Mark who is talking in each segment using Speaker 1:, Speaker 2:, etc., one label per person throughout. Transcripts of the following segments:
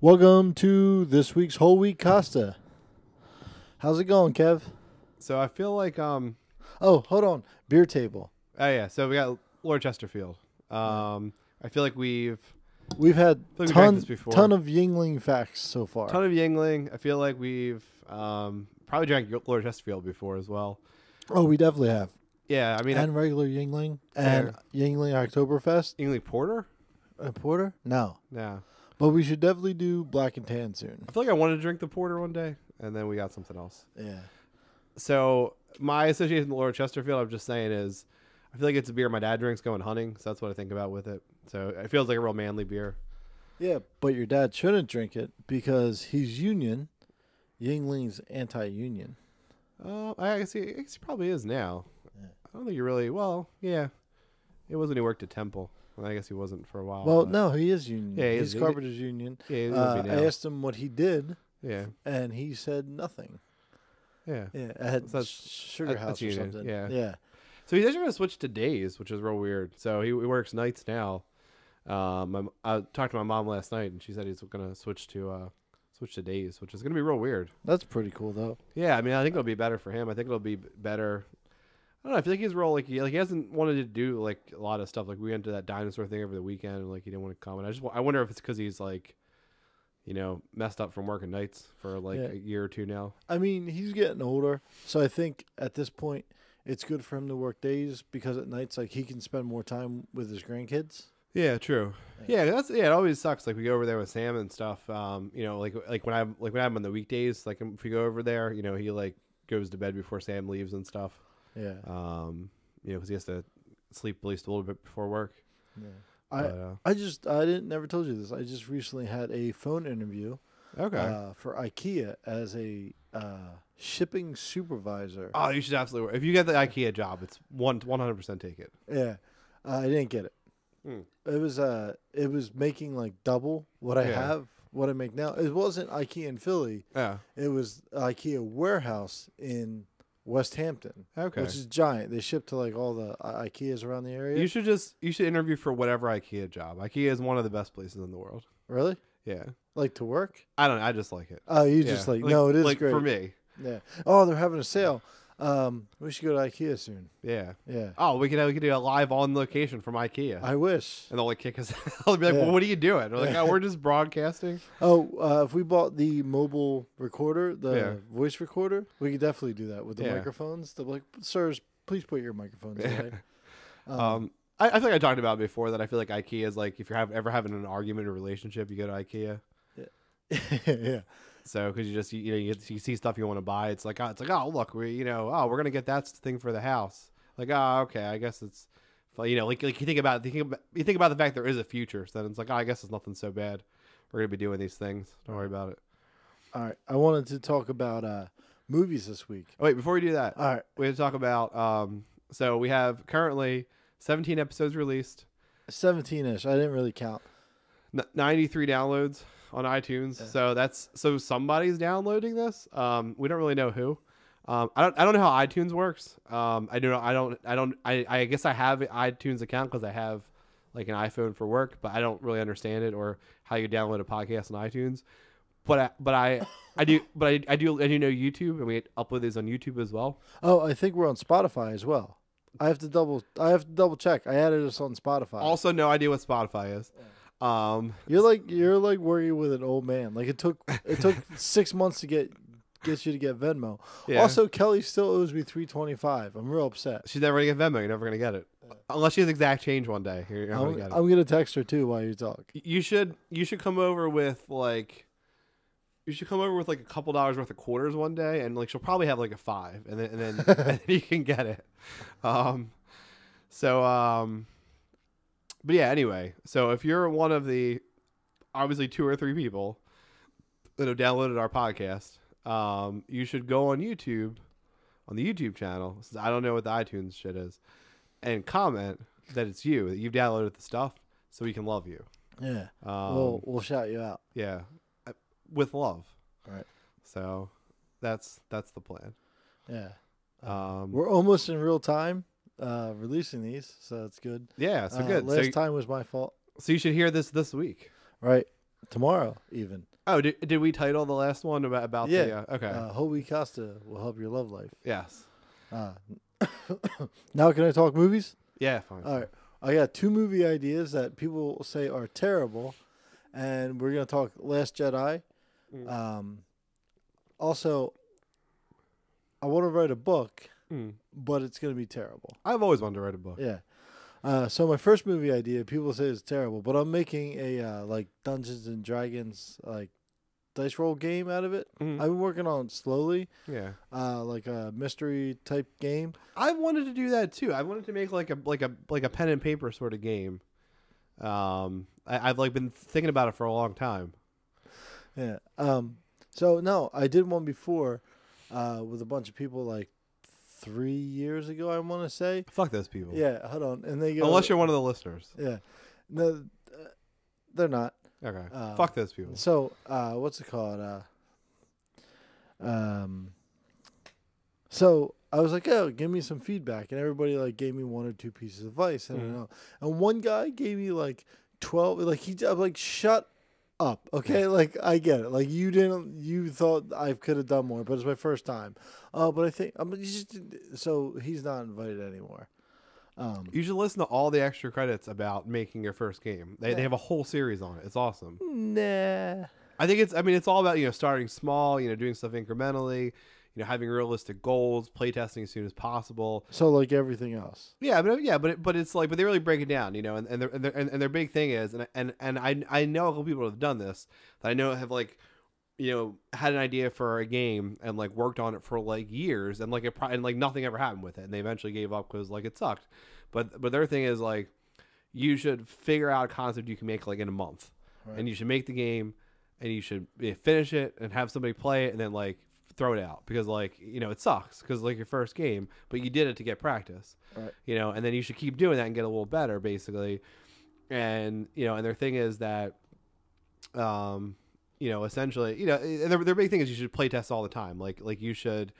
Speaker 1: Welcome to this week's whole wheat Costa. How's it going, Kev?
Speaker 2: So I feel like um
Speaker 1: Oh, hold on. Beer table.
Speaker 2: oh yeah, so we got Lord Chesterfield. Um I feel like we've
Speaker 1: We've had
Speaker 2: feel like we drank
Speaker 1: ton,
Speaker 2: this before.
Speaker 1: ton of Yuengling facts so far.
Speaker 2: ton of Yuengling. I feel like we've um probably drank Lord Chesterfield before as well.
Speaker 1: oh, we definitely have.
Speaker 2: Yeah, I mean I-
Speaker 1: and regular Yuengling and Yuengling Oktoberfest.
Speaker 2: Yuengling Porter?
Speaker 1: A porter? No.
Speaker 2: Yeah.
Speaker 1: But we should definitely do black and tan soon.
Speaker 2: I feel like I wanted to drink the porter one day and then we got something else.
Speaker 1: Yeah.
Speaker 2: So my association with Lord Chesterfield, I'm just saying is I feel like it's a beer my dad drinks going hunting, so that's what I think about with it. So it feels like a real manly beer.
Speaker 1: Yeah, but your dad shouldn't drink it because he's union. Yuengling's anti-union.
Speaker 2: Uh, I guess he, I guess he probably is now.
Speaker 1: Yeah.
Speaker 2: I don't think he really. Well, yeah, it was when he worked at Temple. Well, I guess he wasn't for a while.
Speaker 1: Well,
Speaker 2: but-
Speaker 1: no, he is union.
Speaker 2: Yeah, he
Speaker 1: he's
Speaker 2: is.
Speaker 1: carpenters union.
Speaker 2: yeah, he
Speaker 1: Uh,
Speaker 2: be
Speaker 1: I
Speaker 2: now.
Speaker 1: asked him what he did,
Speaker 2: yeah,
Speaker 1: and he said nothing.
Speaker 2: yeah.
Speaker 1: Yeah, at
Speaker 2: So that's-
Speaker 1: Sugar
Speaker 2: that-
Speaker 1: House
Speaker 2: that's
Speaker 1: or
Speaker 2: union,
Speaker 1: something.
Speaker 2: yeah.
Speaker 1: yeah.
Speaker 2: So he's actually gonna switch to days, which is real weird. So he, he works nights now. Um, my, I talked to my mom last night, and she said he's gonna switch to uh switch to days, which is gonna be real weird.
Speaker 1: That's pretty cool though.
Speaker 2: Yeah, I mean, I think it'll be better for him. I think it'll be b- better. I don't know. I feel like he's real like he like he hasn't wanted to do like a lot of stuff. Like we went to that dinosaur thing over the weekend, and like he didn't want to come. And I just I wonder if it's because he's like, you know, messed up from working nights for like
Speaker 1: Yeah.
Speaker 2: a year or two now.
Speaker 1: I mean, he's getting older, so I think at this point it's good for him to work days because at nights like he can spend more time with his grandkids.
Speaker 2: Yeah, true. Yeah, that's yeah. It always sucks. Like we go over there with Sam and stuff. Um, you know, like like when I'm like when I'm on the weekdays, like if we go over there, you know, he like goes to bed before Sam leaves and stuff.
Speaker 1: Yeah.
Speaker 2: Um, you know, because he has to sleep at least a little bit before work.
Speaker 1: yeah. I
Speaker 2: But, uh,
Speaker 1: I just I didn't never told you this. I just recently had a phone interview
Speaker 2: okay.
Speaker 1: uh, for IKEA as a uh, shipping supervisor.
Speaker 2: Oh, you should absolutely. If you get the IKEA job, it's one one hundred percent take it.
Speaker 1: Yeah, uh, I didn't get it.
Speaker 2: Hmm.
Speaker 1: It was uh, it was making like double what I
Speaker 2: Yeah.
Speaker 1: have, what I make now. It wasn't IKEA in Philly.
Speaker 2: Yeah.
Speaker 1: It was IKEA warehouse in Westampton,
Speaker 2: Okay.
Speaker 1: which is giant. They ship to like all the I- IKEAs around the area.
Speaker 2: you should just you should interview for whatever IKEA job. IKEA is one of the best places in the world.
Speaker 1: really
Speaker 2: Yeah.
Speaker 1: like to work?
Speaker 2: I don't. know. I just like it.
Speaker 1: Oh, you
Speaker 2: Yeah.
Speaker 1: just like, no, it is
Speaker 2: like
Speaker 1: great
Speaker 2: for me.
Speaker 1: Yeah. Oh, they're having a sale. Um, we should go to IKEA soon.
Speaker 2: Yeah.
Speaker 1: Yeah.
Speaker 2: Oh, we could we could do a live on location from IKEA,
Speaker 1: I wish.
Speaker 2: and they'll like kick us. out. They'll be like,
Speaker 1: Yeah.
Speaker 2: "Well, what are you doing?" We're like, "Oh, we're just broadcasting."
Speaker 1: Oh, uh, if we bought the mobile recorder, the
Speaker 2: Yeah.
Speaker 1: voice recorder, we could definitely do that with the
Speaker 2: Yeah.
Speaker 1: microphones. They're like, sirs, please put your microphones away. Um,
Speaker 2: Um, I, I think I talked about before that I feel like IKEA is like if you're have, ever having an argument or relationship, you go to IKEA.
Speaker 1: yeah.
Speaker 2: So because you just you, know you, get, you see stuff you want to buy, it's like oh, it's like oh look we you know oh we're gonna get that thing for the house. Like oh okay I guess it's you know like like you think about you think about, you think about the fact there is a future. So then it's like oh I guess it's nothing so bad. We're gonna be doing these things. Don't worry about it.
Speaker 1: All right. I wanted to talk about uh, movies this week.
Speaker 2: Oh wait before we do that
Speaker 1: All right.
Speaker 2: we have to talk about um so we have currently 17 episodes released,
Speaker 1: 17 ish. I didn't really count.
Speaker 2: n- 93 downloads on iTunes.
Speaker 1: Yeah.
Speaker 2: So that's so somebody's downloading this. Um, we don't really know who. Um, I don't I don't know how iTunes works. Um, I do I don't I don't I, I guess I have an iTunes account because I have like an iPhone for work, but I don't really understand it or how you download a podcast on iTunes. But I, but I I do but I, I do I do know YouTube and we upload these on YouTube as well.
Speaker 1: Oh, I think we're on Spotify as well. I have to double. I have to double check. I added us on Spotify.
Speaker 2: Also, no idea what Spotify is. Um,
Speaker 1: You're like you're like working with an old man. Like it took it took six months to get get you to get Venmo.
Speaker 2: yeah.
Speaker 1: Also, Kelly still owes me three twenty five. I'm real upset.
Speaker 2: She's never gonna get Venmo. You're never gonna get it, unless she has exact change one day. You're never gonna
Speaker 1: I'm,
Speaker 2: get it.
Speaker 1: I'm gonna text her too while you talk.
Speaker 2: You should you should come over with like you should come over with like a couple dollars worth of quarters one day, and like she'll probably have like a five, and then and then, and then you can get it. Um, so um, but yeah. Anyway, so if you're one of the obviously two or three people that have downloaded our podcast, um, you should go on YouTube on the YouTube channel. Since I don't know what the iTunes shit is, and comment that it's you that you've downloaded the stuff, so we can love you.
Speaker 1: Yeah,
Speaker 2: Um,
Speaker 1: we'll we'll shout you out.
Speaker 2: yeah, uh, with love.
Speaker 1: Right.
Speaker 2: So that's that's the plan.
Speaker 1: Yeah,
Speaker 2: Um,
Speaker 1: we're almost in real time uh, releasing these, so it's good.
Speaker 2: yeah. So
Speaker 1: Uh,
Speaker 2: good.
Speaker 1: Last
Speaker 2: So,
Speaker 1: time was my fault.
Speaker 2: so you should hear this this week.
Speaker 1: Right. tomorrow even.
Speaker 2: Oh, did, did we title the last one about about
Speaker 1: Yeah.
Speaker 2: the? Uh, okay.
Speaker 1: Uh, Whole Wheat Costa will help your love life.
Speaker 2: yes.
Speaker 1: Uh, now can I talk movies?
Speaker 2: Yeah. Fine.
Speaker 1: All right. I got two movie ideas that people say are terrible, and we're gonna talk Last Jedi.
Speaker 2: Mm.
Speaker 1: Um, also, I want to write a book,
Speaker 2: Mm.
Speaker 1: but it's gonna be terrible.
Speaker 2: I've always wanted to write a book.
Speaker 1: Yeah. Uh, so my first movie idea, people say it's terrible, but I'm making a uh, like Dungeons and Dragons like dice roll game out of it.
Speaker 2: Mhm.
Speaker 1: I've been working on it slowly,
Speaker 2: yeah.
Speaker 1: uh, like a mystery type game.
Speaker 2: I wanted to do that too. I wanted to make like a like a like a pen and paper sort of game. Um, I, I've like been thinking about it for a long time.
Speaker 1: Yeah. Um. So no, I did one before, uh, with a bunch of people like three years ago. I want to say.
Speaker 2: Fuck those people.
Speaker 1: Yeah. Hold on, and they go.
Speaker 2: Unless you're one of the listeners.
Speaker 1: Yeah. No, uh, they're not.
Speaker 2: Okay.
Speaker 1: Uh,
Speaker 2: Fuck those people.
Speaker 1: So, uh, what's it called? Uh, um. So I was like, "Oh, give me some feedback," and everybody like gave me one or two pieces of advice. I don't
Speaker 2: Mhm.
Speaker 1: know. And one guy gave me like twelve. Like he, I'm like, "Shut up, okay?" Like I get it. Like you didn't. You thought I could have done more, but it's my first time. Oh, but I think I'm just so he's not invited anymore. Um.
Speaker 2: You should listen to all the extra credits about making your first game. They,
Speaker 1: Yeah.
Speaker 2: they have a whole series on it. It's awesome.
Speaker 1: Nah.
Speaker 2: I think it's. I mean, it's all about you know starting small. You know, doing stuff incrementally. You know, having realistic goals, playtesting as soon as possible.
Speaker 1: So like everything else.
Speaker 2: Yeah, but yeah, but it, but it's like, but they really break it down, you know, and and their and their, and, and their big thing is, and and and I I know a couple people have done this that I know have like, you know, had an idea for a game and like worked on it for like years and like it pro- and like nothing ever happened with it, and they eventually gave up because like it sucked. But but their thing is like, you should figure out a concept you can make like in a month,
Speaker 1: Right.
Speaker 2: and you should make the game, and you should finish it and have somebody play it, and then like throw it out because like you know it sucks because like your first game, but you did it to get practice
Speaker 1: Right.
Speaker 2: you know, and then you should keep doing that and get a little better, basically. And you know, and their thing is that, um, you know, essentially, you know, and their, their big thing is you should play test all the time. Like, like you should,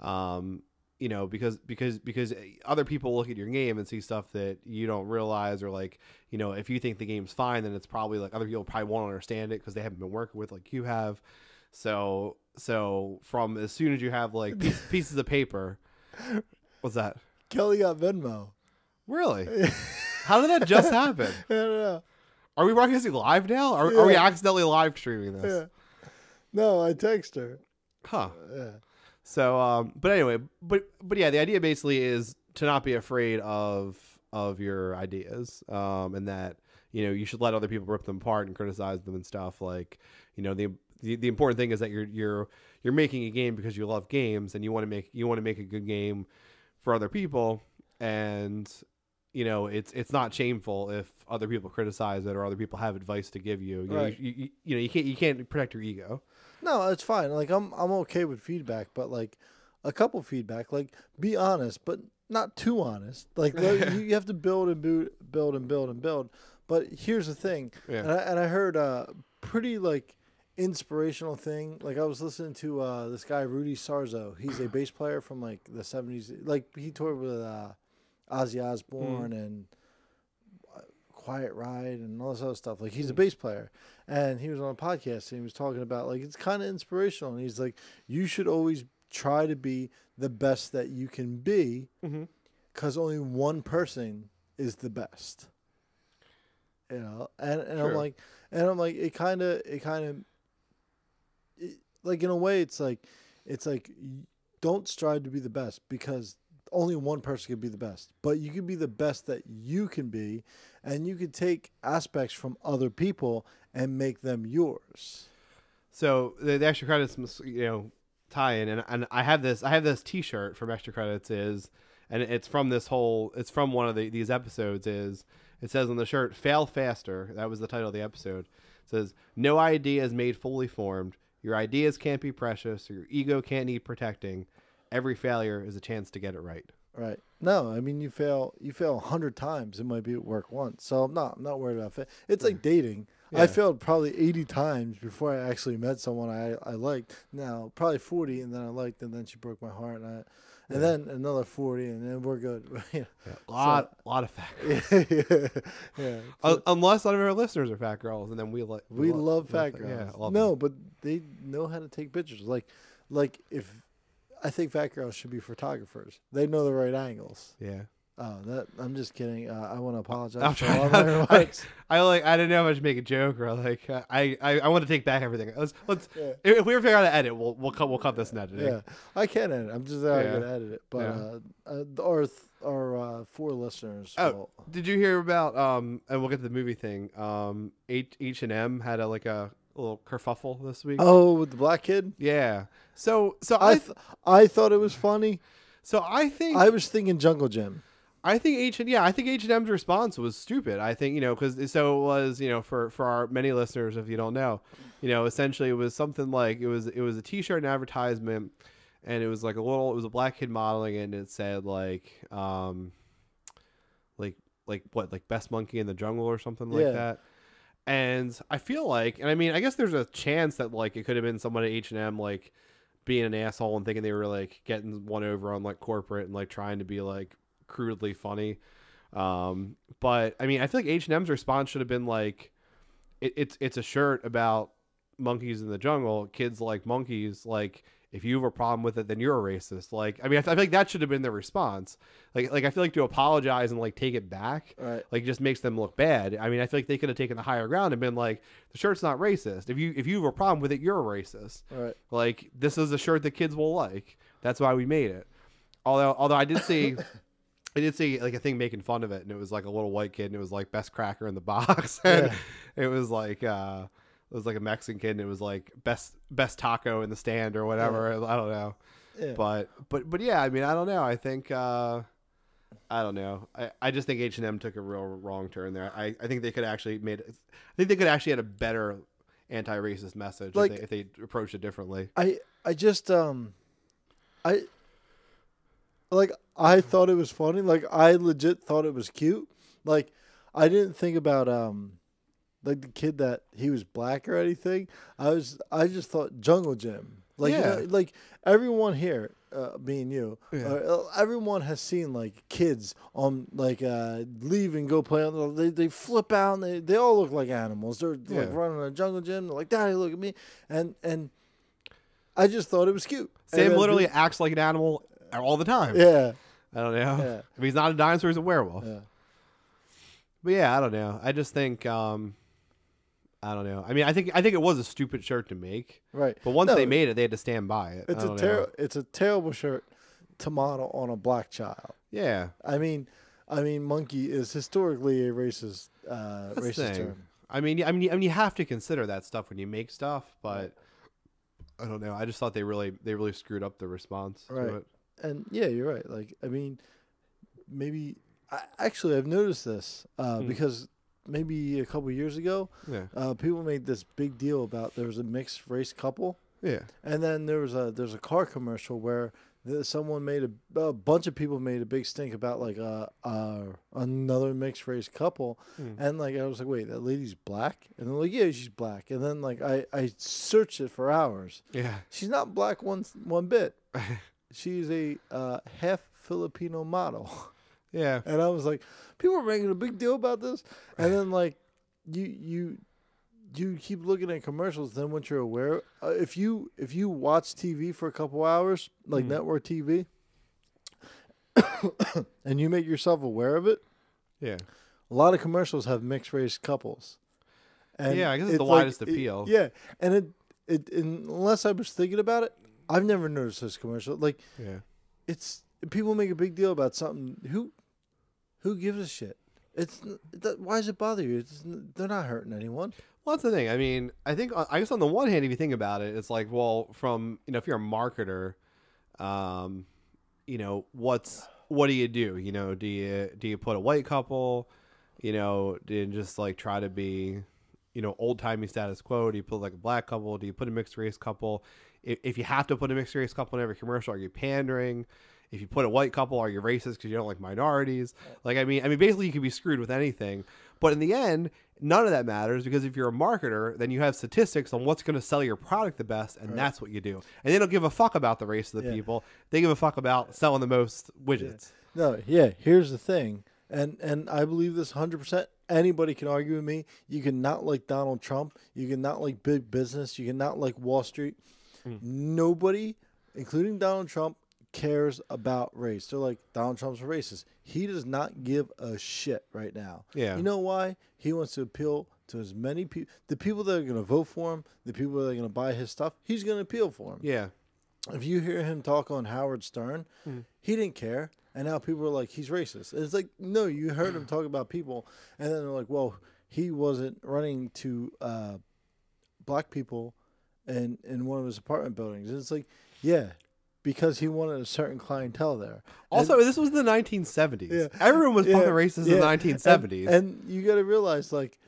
Speaker 2: um, you know, because because because other people look at your game and see stuff that you don't realize, or like, you know, if you think the game's fine, then it's probably like other people probably won't understand it because they haven't been working with like you have. So so from as soon as you have like piece, pieces of paper, what's that?
Speaker 1: Kelly got Venmo.
Speaker 2: Really? How did that just happen?
Speaker 1: I don't know.
Speaker 2: Are we broadcasting live now? Are, are we accidentally live streaming this?
Speaker 1: Yeah. No, I text her.
Speaker 2: Huh.
Speaker 1: Yeah.
Speaker 2: So, um, but anyway, but but yeah, the idea basically is to not be afraid of of your ideas, um, and that you know you should let other people rip them apart and criticize them and stuff. Like, you know, the the, the important thing is that you're you're you're making a game because you love games and you want to make you want to make a good game for other people, and you know it's it's not shameful if other people criticize it or other people have advice to give you. You, know,
Speaker 1: Right.
Speaker 2: you, you, you know you can't you can't protect your ego.
Speaker 1: No, it's fine. Like I'm I'm okay with feedback, but like a couple feedback, like be honest, but not too honest. Like you, you have to build and build, build and build and build. But here's the thing,
Speaker 2: Yeah.
Speaker 1: and I, and I heard a pretty like inspirational thing. Like I was listening to uh, this guy Rudy Sarzo. He's a bass player from like the '70s. Like he toured with uh, Ozzy Osbourne and uh, Quiet Riot and all this other stuff. Like he's a bass player, and he was on a podcast and he was talking about like it's kind of inspirational. And he's like, you should always try to be the best that you can be,
Speaker 2: Mm-hmm.
Speaker 1: because only one person is the best. You know, and and I'm like, and I'm like, it kind of, it kind of, like in a way, it's like, it's like, don't strive to be the best because only one person can be the best, but you can be the best that you can be, and you can take aspects from other people and make them yours.
Speaker 2: So the, the extra credits, you know, tie in, and and I have this I have this T-shirt from extra credits is, and it's from this whole it's from one of the, these episodes is it says on the shirt fail faster that was the title of the episode it says no idea is made fully formed your ideas can't be precious your ego can't need protecting every failure is a chance to get it right
Speaker 1: Right. No, I mean you fail you fail a hundred times. It might be at work once. So I'm not I'm not worried about it. It's like dating.
Speaker 2: Yeah.
Speaker 1: I failed probably eighty times before I actually met someone I, I liked. Now probably forty and then I liked and then she broke my heart and I and then another forty, and then we're good. yeah,
Speaker 2: Yeah, a lot, lot of fat girls.
Speaker 1: yeah. yeah.
Speaker 2: Un- unless none of our listeners are fat girls, and then we like
Speaker 1: We love fat
Speaker 2: fat-
Speaker 1: girls.
Speaker 2: Yeah, love
Speaker 1: no,
Speaker 2: them.
Speaker 1: but they know how to take pictures. Like, like if I think fat girls should be photographers. They know the right angles.
Speaker 2: yeah.
Speaker 1: Oh, that I'm just kidding. Uh, I want to apologize.
Speaker 2: I'm
Speaker 1: for all my remarks.
Speaker 2: I like. I didn't know if I should make a joke or like. uh, I I, I want to take back everything. Let's let's.
Speaker 1: Yeah.
Speaker 2: If we ever figure out how to edit, we'll we'll cut we'll cut this in editing.
Speaker 1: yeah, I can edit. I'm just not
Speaker 2: Yeah.
Speaker 1: gonna edit it. But
Speaker 2: Yeah.
Speaker 1: uh, uh, our th- our uh, four listeners.
Speaker 2: Oh,
Speaker 1: will-
Speaker 2: did you hear about um? And we'll get to the movie thing. Um, H H and M had a like a little kerfuffle this week.
Speaker 1: oh, with the black kid.
Speaker 2: Yeah. So so
Speaker 1: I
Speaker 2: I
Speaker 1: th- I thought it was funny.
Speaker 2: so I think
Speaker 1: I was thinking Jungle Gym.
Speaker 2: I think H and yeah, I think H and M's response was stupid. I think you know because so it was you know for for our many listeners if you don't know, you know essentially it was something like it was it was a T-shirt and advertisement, and it was like a little it was a black kid modeling it and it said like um, like like what like best monkey in the jungle or something like that. And I feel like, and I mean, I guess there's a chance that like it could have been someone at H and M like being an asshole and thinking they were like getting one over on like corporate and like trying to be like crudely funny. Um, but I mean, I feel like H and M's response should have been like, it, "It's it's a shirt about monkeys in the jungle. Kids like monkeys. Like, if you have a problem with it, then you're a racist." Like, I mean, I, feel- I feel like that should have been their response. Like, like I feel like to apologize and like take it back,
Speaker 1: Right.
Speaker 2: like just makes them look bad. I mean, I feel like they could have taken the higher ground and been like, "The shirt's not racist. If you if you have a problem with it, you're a racist."
Speaker 1: Right.
Speaker 2: Like this is a shirt that kids will like. That's why we made it. Although although I did see I did see like a thing making fun of it and it was like a little white kid and it was like best cracker in the box. and it was like uh it was like a Mexican kid and it was like best best taco in the stand or whatever. I don't know.
Speaker 1: Yeah.
Speaker 2: But but but yeah, I mean I don't know. I think uh I don't know. I, I just think H and M took a real wrong turn there. I, I think they could actually made. I think they could actually had a better anti-racist message
Speaker 1: Like-
Speaker 2: if, they, if they approached it differently.
Speaker 1: I I just um I like I thought it was funny. Like I legit thought it was cute. Like I didn't think about um like the kid that he was black or anything. I was I just thought Jungle Gym. Like you know, like everyone here, uh, being you,
Speaker 2: Yeah.
Speaker 1: uh, everyone has seen like kids on like uh leave and go play on. The, they they flip out and they, they all look like animals. They're like running a jungle gym. They're like, Daddy, look at me, and and I just thought it was cute.
Speaker 2: Sam literally acts like an animal all the time.
Speaker 1: yeah,
Speaker 2: I don't know.
Speaker 1: Yeah.
Speaker 2: If he's not a dinosaur, he's a werewolf.
Speaker 1: yeah.
Speaker 2: But yeah, I don't know. I just think um I don't know. I mean, I think I think it was a stupid shirt to make,
Speaker 1: Right.
Speaker 2: but once
Speaker 1: No,
Speaker 2: they made it, they had to stand by it.
Speaker 1: It's a
Speaker 2: don't
Speaker 1: ter-
Speaker 2: know.
Speaker 1: it's a terrible shirt to model on a black child.
Speaker 2: Yeah,
Speaker 1: I mean, I mean, monkey is historically a racist uh,
Speaker 2: That's
Speaker 1: racist term.
Speaker 2: I mean, I mean, you- I mean, you have to consider that stuff when you make stuff, but I don't know. I just thought they really they really screwed up the response
Speaker 1: Right.
Speaker 2: to it.
Speaker 1: And yeah, you're right. Like, I mean, maybe I, actually I've noticed this uh,
Speaker 2: Hmm.
Speaker 1: because maybe a couple years ago,
Speaker 2: Yeah,
Speaker 1: uh, people made this big deal about there was a mixed race couple,
Speaker 2: yeah,
Speaker 1: and then there was a there's a car commercial where the, someone made a, a bunch of people made a big stink about like uh, uh another mixed race couple,
Speaker 2: Hmm.
Speaker 1: and like I was like, wait, that lady's black, and they're like, yeah, she's black, and then like I I searched it for hours.
Speaker 2: yeah.
Speaker 1: She's not black one one bit. She's a uh, half Filipino model.
Speaker 2: yeah.
Speaker 1: And I was like, people are making a big deal about this. And then like you you you keep looking at commercials. Then once you're aware, uh, if you if you watch TV for a couple hours, like
Speaker 2: Hmm.
Speaker 1: network TV, and you make yourself aware of it,
Speaker 2: Yeah.
Speaker 1: a lot of commercials have mixed race couples.
Speaker 2: And yeah, I guess it's the
Speaker 1: like-
Speaker 2: widest
Speaker 1: it-
Speaker 2: appeal.
Speaker 1: yeah, and it it unless I was thinking about it, I've never noticed this commercial. Like
Speaker 2: Yeah.
Speaker 1: it's people make a big deal about something. Who who gives a shit? It's that, why does it bother you? It's, they're not hurting anyone.
Speaker 2: Well, that's the thing. I mean, I think uh, I guess on the one hand, if you think about it, it's like, well, from you know, if you're a marketer, um, you know, what's what do you do? You know, do you do you put a white couple? You know, do you just like try to be, you know, old timey status quo? Do you put like a black couple? Do you put a mixed race couple? If, if you have to put a mixed race couple in every commercial, are you pandering? If you put a white couple, are you racist because you don't like minorities? Like, I mean, I mean, basically, you can be screwed with anything. But in the end, None of that matters because if you're a marketer, then you have statistics on what's going to sell your product the best, and that's what you do. And they don't give a fuck about the race of the
Speaker 1: Yeah.
Speaker 2: people. They give a fuck about selling the most widgets.
Speaker 1: No, yeah. Here's the thing, and and I believe this 100. percent Anybody can argue with me. You can not like Donald Trump. You can not like big business. You can not like Wall Street. Nobody, including Donald Trump, cares about race. They're like Donald Trump's a racist. He does not give a shit right now.
Speaker 2: Yeah.
Speaker 1: You know why? He wants to appeal to as many people, the people that are going to vote for him, the people that are going to buy his stuff. He's going to appeal for him
Speaker 2: Yeah.
Speaker 1: if you hear him talk on Howard Stern, he didn't care, and now people are like he's racist. And it's like no, you heard him talk about people, and then they're like, well, he wasn't running to uh, black people in in one of his apartment buildings. And it's like, yeah, because he wanted a certain clientele there.
Speaker 2: Also, this was the 1970s.
Speaker 1: Yeah.
Speaker 2: Everyone was
Speaker 1: Yeah,
Speaker 2: fucking racist in
Speaker 1: yeah.
Speaker 2: the
Speaker 1: And-
Speaker 2: 1970s.
Speaker 1: and, you got to realize like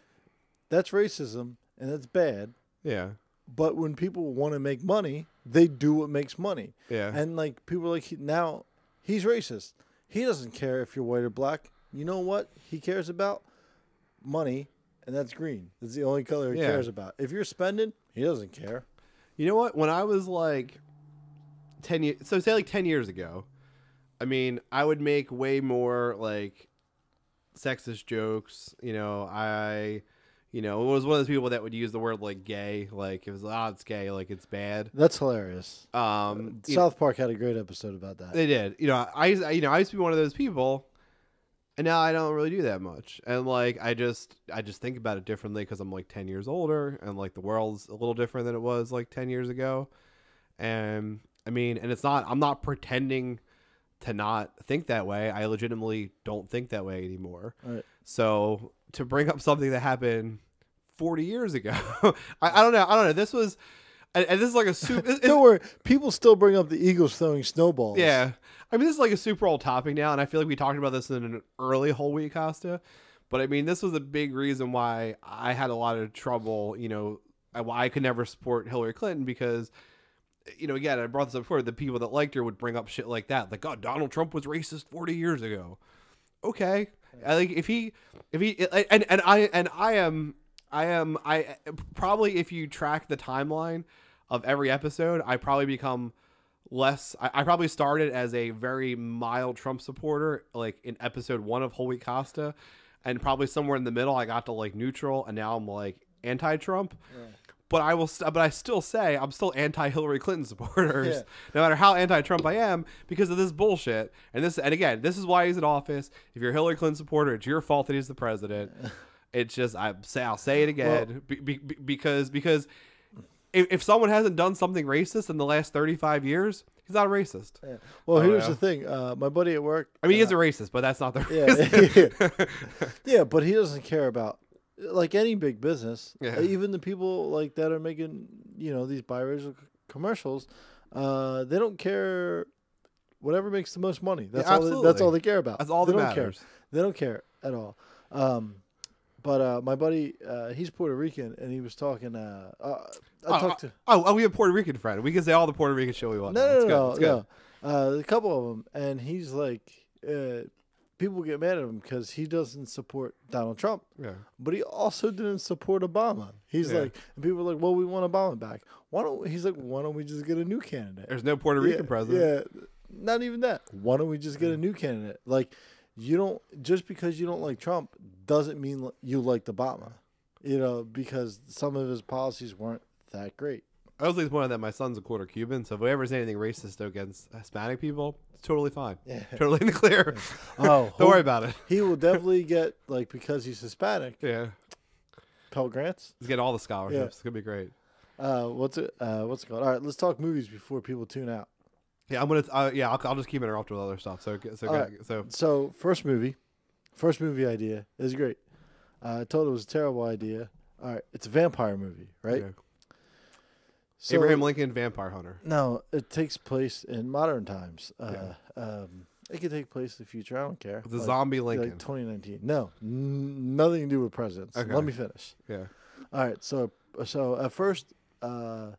Speaker 1: that's racism and that's bad.
Speaker 2: yeah.
Speaker 1: But when people want to make money, they do what makes money.
Speaker 2: Yeah.
Speaker 1: And like people are like he, now he's racist. He doesn't care if you're white or black. You know what he cares about? Money, and that's green. That's the only color he
Speaker 2: Yeah.
Speaker 1: cares about. If you're spending, he doesn't care.
Speaker 2: You know what? When I was like ten years, so say like ten years ago, I mean, I would make way more like sexist jokes. You know, I, you know, was one of those people that would use the word like gay, like if it's oh it's gay, like it's bad.
Speaker 1: That's hilarious.
Speaker 2: Um,
Speaker 1: South Park had a great episode about that.
Speaker 2: they did. You know, I used- you know I used to be one of those people, and now I don't really do that much. And like I just I just think about it differently because I'm like ten years older, and like the world's a little different than it was like ten years ago. And I mean, and it's not. I'm not pretending to not think that way. I legitimately don't think that way anymore.
Speaker 1: Right.
Speaker 2: So to bring up something that happened 40 years ago, I, I don't know. I don't know. This was. And, and this is like a super.
Speaker 1: Don't worry, people still bring up the Eagles throwing snowballs.
Speaker 2: Yeah. I mean, this is like a super old topic now, and I feel like we talked about this in an early whole wheat, Costa. But I mean, this was a big reason why I had a lot of trouble, you know, I- why I could never support Hillary Clinton because, you know, again, I brought this up before, the people that liked her would bring up shit like that. Like, oh, Donald Trump was racist 40 years ago. Okay. I like if he, if he, and, and I, and I am, I am, I probably, if you track the timeline of every episode, I probably become less I, I probably started as a very mild Trump supporter, like in episode one of Whole Wheat Costa, and probably somewhere in the middle I got to like neutral, and now I'm like anti-Trump. But I will, st- but I still say I'm still anti-Hillary Clinton supporters,
Speaker 1: Yeah.
Speaker 2: no matter how anti-Trump I am, because of this bullshit. And this, and again, this is why he's in office. If you're a Hillary Clinton supporter, it's your fault that he's the president. It's just I say I'll say it again be, be, be- because because if, if someone hasn't done something racist in the last 35 years, he's not a racist.
Speaker 1: Yeah. Well,
Speaker 2: Oh,
Speaker 1: here's
Speaker 2: yeah.
Speaker 1: the thing. Uh, my buddy at work.
Speaker 2: I mean, he
Speaker 1: uh,
Speaker 2: is a racist, but that's not the
Speaker 1: Yeah,
Speaker 2: reason.
Speaker 1: yeah, but he doesn't care about like any big business.
Speaker 2: Yeah.
Speaker 1: uh, Even the people like that are making you know these biracial c- commercials, uh, they don't care. Whatever makes the most money. That's all. They, that's all they care about.
Speaker 2: That's all
Speaker 1: they
Speaker 2: that
Speaker 1: don't care.
Speaker 2: matters.
Speaker 1: They don't care at all. Um, but uh, my buddy, uh, he's Puerto Rican, and he was talking. Uh, uh, I
Speaker 2: Oh,
Speaker 1: talked to.
Speaker 2: oh, oh, we have a Puerto Rican friend. We can say all the Puerto Rican shit we want.
Speaker 1: No, no,
Speaker 2: good.
Speaker 1: no, no.
Speaker 2: good.
Speaker 1: Uh, a couple of them, and he's like, uh, people get mad at him because he doesn't support Donald Trump,
Speaker 2: Yeah.
Speaker 1: but he also didn't support Obama. He's
Speaker 2: Yeah.
Speaker 1: like, and people are like, well, we want Obama back. Why don't? He's like, why don't we just get a new candidate?
Speaker 2: There's no Puerto Rican
Speaker 1: yeah,
Speaker 2: president.
Speaker 1: Yeah, not even that. Why don't we just get a new candidate? Like, you don't just because you don't like Trump doesn't mean you liked Obama. You know, because some of his policies weren't that great.
Speaker 2: I was like one that my son's a quarter Cuban, so if we ever say anything racist against Hispanic people, it's totally fine.
Speaker 1: Yeah.
Speaker 2: Totally in the clear.
Speaker 1: Oh,
Speaker 2: Don't worry about it.
Speaker 1: He will definitely get like because he's Hispanic,
Speaker 2: Yeah.
Speaker 1: Pell Grants.
Speaker 2: He's getting all the scholarships.
Speaker 1: Yeah.
Speaker 2: It's gonna be great.
Speaker 1: Uh, what's it? Uh, what's it called? All right, let's talk movies before people tune out.
Speaker 2: Yeah, I'm gonna. Uh, yeah, I'll, I'll just keep interrupting with other stuff. So, so,
Speaker 1: right.
Speaker 2: so
Speaker 1: So first movie, first movie idea is great. Uh, I told it was a terrible idea. All right, it's a vampire movie, right?
Speaker 2: yeah.
Speaker 1: So,
Speaker 2: Abraham Lincoln, Vampire Hunter.
Speaker 1: No, it takes place in modern times. Uh, um, it could take place in the future. I don't care.
Speaker 2: The
Speaker 1: Like-
Speaker 2: zombie Lincoln.
Speaker 1: Like 2019. No, n- nothing to do with presidents.
Speaker 2: Okay.
Speaker 1: Let me finish.
Speaker 2: yeah.
Speaker 1: All right, so so at first, uh,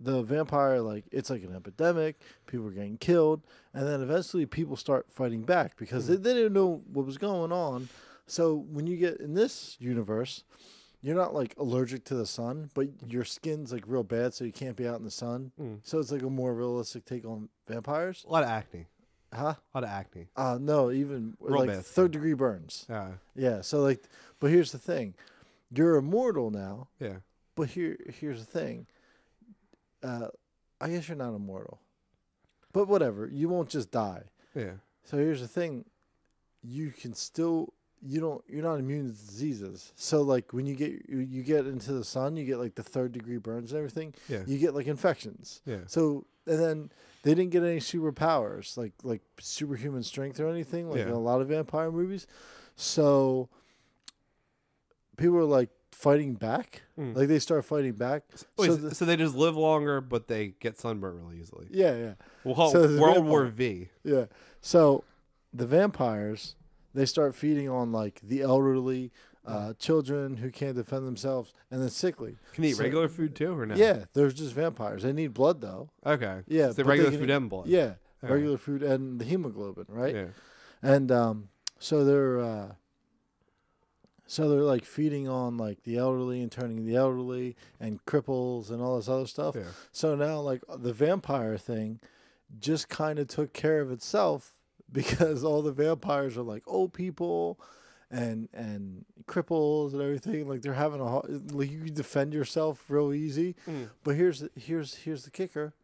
Speaker 1: the vampire like it's like an epidemic. People are getting killed, and then eventually people start fighting back because they, they didn't know what was going on. So when you get in this universe, you're not like allergic to the sun, but your skin's like real bad, so you can't be out in the sun.
Speaker 2: Mm.
Speaker 1: So it's like a more realistic take on vampires,
Speaker 2: A lot of acne.
Speaker 1: huh?
Speaker 2: A lot of acne.
Speaker 1: Uh no, even
Speaker 2: Real
Speaker 1: like
Speaker 2: bad
Speaker 1: third degree burns.
Speaker 2: Yeah.
Speaker 1: Yeah. So like, but here's the thing, you're immortal now.
Speaker 2: Yeah.
Speaker 1: But here, here's the thing. Uh, I guess you're not immortal, but whatever. You won't just die.
Speaker 2: Yeah.
Speaker 1: So here's the thing. You can still. You don't. You're not immune to diseases. So like when you get you, you get into the sun, you get like the third degree burns and everything.
Speaker 2: Yeah.
Speaker 1: You get like infections.
Speaker 2: Yeah.
Speaker 1: So and then they didn't get any superpowers like like superhuman strength or anything like
Speaker 2: Yeah.
Speaker 1: in a lot of vampire movies. So people are like fighting back.
Speaker 2: Mm.
Speaker 1: Like they start fighting back.
Speaker 2: Wait,
Speaker 1: so the-
Speaker 2: so they just live longer, but they get sunburnt really easily.
Speaker 1: Yeah, yeah,
Speaker 2: We'll
Speaker 1: So
Speaker 2: World War V.
Speaker 1: yeah. So the vampires they start feeding on like the elderly, uh, children who can't defend themselves, and then sickly.
Speaker 2: Can they eat
Speaker 1: So-
Speaker 2: regular food too, or no?
Speaker 1: Yeah, they're just vampires. They need blood though.
Speaker 2: Okay.
Speaker 1: Yeah, but they
Speaker 2: regular food
Speaker 1: eat-
Speaker 2: and blood.
Speaker 1: Yeah,
Speaker 2: Yeah.
Speaker 1: regular food and the hemoglobin, right?
Speaker 2: Yeah.
Speaker 1: And um, so they're uh, so they're like feeding on like the elderly and turning the elderly and cripples and all this other stuff.
Speaker 2: Yeah.
Speaker 1: So now like the vampire thing just kind of took care of itself because all the vampires are like old people and and cripples and everything like they're having a like you can defend yourself real easy
Speaker 2: Mm.
Speaker 1: but here's the, here's here's the kicker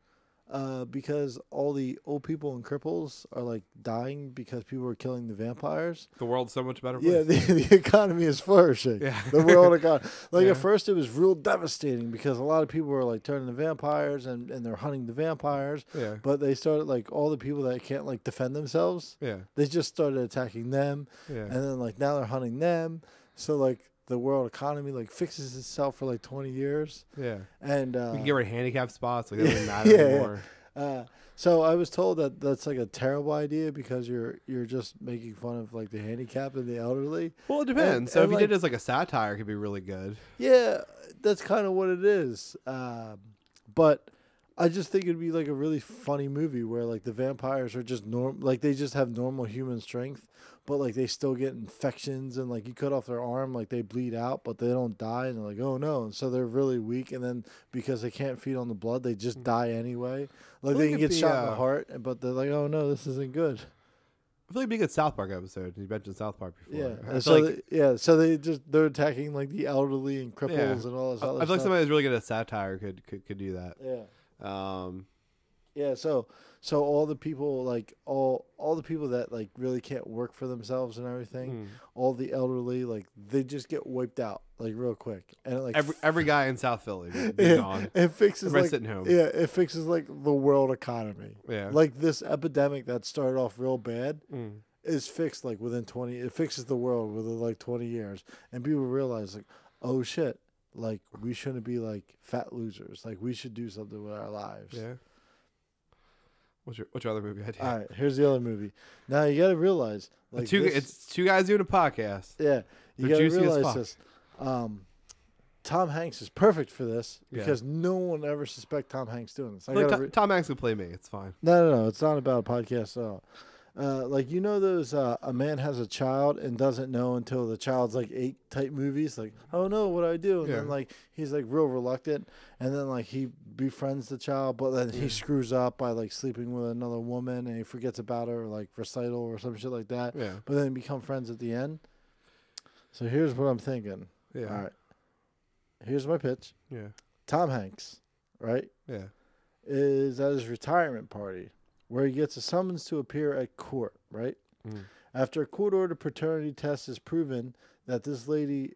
Speaker 1: uh, because all the old people and cripples are like dying because people are killing the vampires.
Speaker 2: The world's so much better.
Speaker 1: Yeah, the, the economy is flourishing.
Speaker 2: Yeah.
Speaker 1: The world economy. Like
Speaker 2: Yeah.
Speaker 1: at first, it was real devastating because a lot of people were like turning to vampires and, and they're hunting the vampires.
Speaker 2: yeah.
Speaker 1: But they started like all the people that can't like defend themselves.
Speaker 2: Yeah.
Speaker 1: They just started attacking them,
Speaker 2: Yeah.
Speaker 1: and then like now they're hunting them. So like the world economy like fixes itself for like twenty years,
Speaker 2: yeah.
Speaker 1: and uh,
Speaker 2: We can get rid of handicap spots. Like that doesn't matter
Speaker 1: Yeah, yeah. Uh, so I was told that that's like a terrible idea because you're you're just making fun of like the handicapped and the elderly.
Speaker 2: Well, it depends. so
Speaker 1: and
Speaker 2: if you did it as like a satire, it could be really good.
Speaker 1: Yeah, that's kind of what it is. Um, but I just think it'd be like a really funny movie where like the vampires are just norm, like they just have normal human strength, but like they still get infections and like you cut off their arm, like they bleed out, but they don't die, and they're like, oh no, and so they're really weak, and then because they can't feed on the blood, they just die anyway. Like they can get
Speaker 2: be,
Speaker 1: shot in the
Speaker 2: uh,
Speaker 1: heart, but they're like, oh no, this isn't good.
Speaker 2: I feel like being a South Park episode. You mentioned South Park before.
Speaker 1: Yeah, and so
Speaker 2: like,
Speaker 1: they, yeah, so they just they're attacking like the elderly and cripples
Speaker 2: Yeah.
Speaker 1: and all this
Speaker 2: I, I feel like somebody who's really good at satire could could, could do that.
Speaker 1: yeah.
Speaker 2: Um,
Speaker 1: Yeah, so so all the people like all all the people that like really can't work for themselves and everything,
Speaker 2: mm.
Speaker 1: all the elderly like they just get wiped out like real quick, and it, like
Speaker 2: every every guy in South Philly be
Speaker 1: yeah,
Speaker 2: gone.
Speaker 1: it fixes
Speaker 2: Everybody's
Speaker 1: like
Speaker 2: sitting home.
Speaker 1: yeah, it fixes like the world economy.
Speaker 2: Yeah.
Speaker 1: Like this epidemic that started off real bad
Speaker 2: Mm.
Speaker 1: is fixed like within twenty. It fixes the world within like twenty years, and people realize like, oh shit, like we shouldn't be like fat losers. Like we should do something with our lives.
Speaker 2: Yeah. What's your what's your other movie idea?
Speaker 1: All right, here's the other movie. Now you got to realize, like,
Speaker 2: two
Speaker 1: this-
Speaker 2: it's two guys doing a podcast.
Speaker 1: yeah, you got to realize this. Um, Tom Hanks is perfect for this
Speaker 2: Yeah.
Speaker 1: because no one ever suspect Tom Hanks doing this.
Speaker 2: Like, Tom,
Speaker 1: re-
Speaker 2: Tom Hanks would play me. It's fine.
Speaker 1: no, no, no. It's not about a podcast at all. Uh, like you know those uh, a man has a child and doesn't know until the child's like eight type movies like oh no what do I do and then like he's like real reluctant and then like he befriends the child but then
Speaker 2: Yeah.
Speaker 1: he screws up by like sleeping with another woman and he forgets about her like recital or some shit like that
Speaker 2: Yeah.
Speaker 1: but then become friends at the end. So here's what I'm thinking.
Speaker 2: Yeah.
Speaker 1: All right. Here's my pitch.
Speaker 2: Yeah.
Speaker 1: Tom Hanks, right,
Speaker 2: Yeah.
Speaker 1: is at his retirement party where he gets a summons to appear at court, right?
Speaker 2: Mm.
Speaker 1: After a court order paternity test is proven that this lady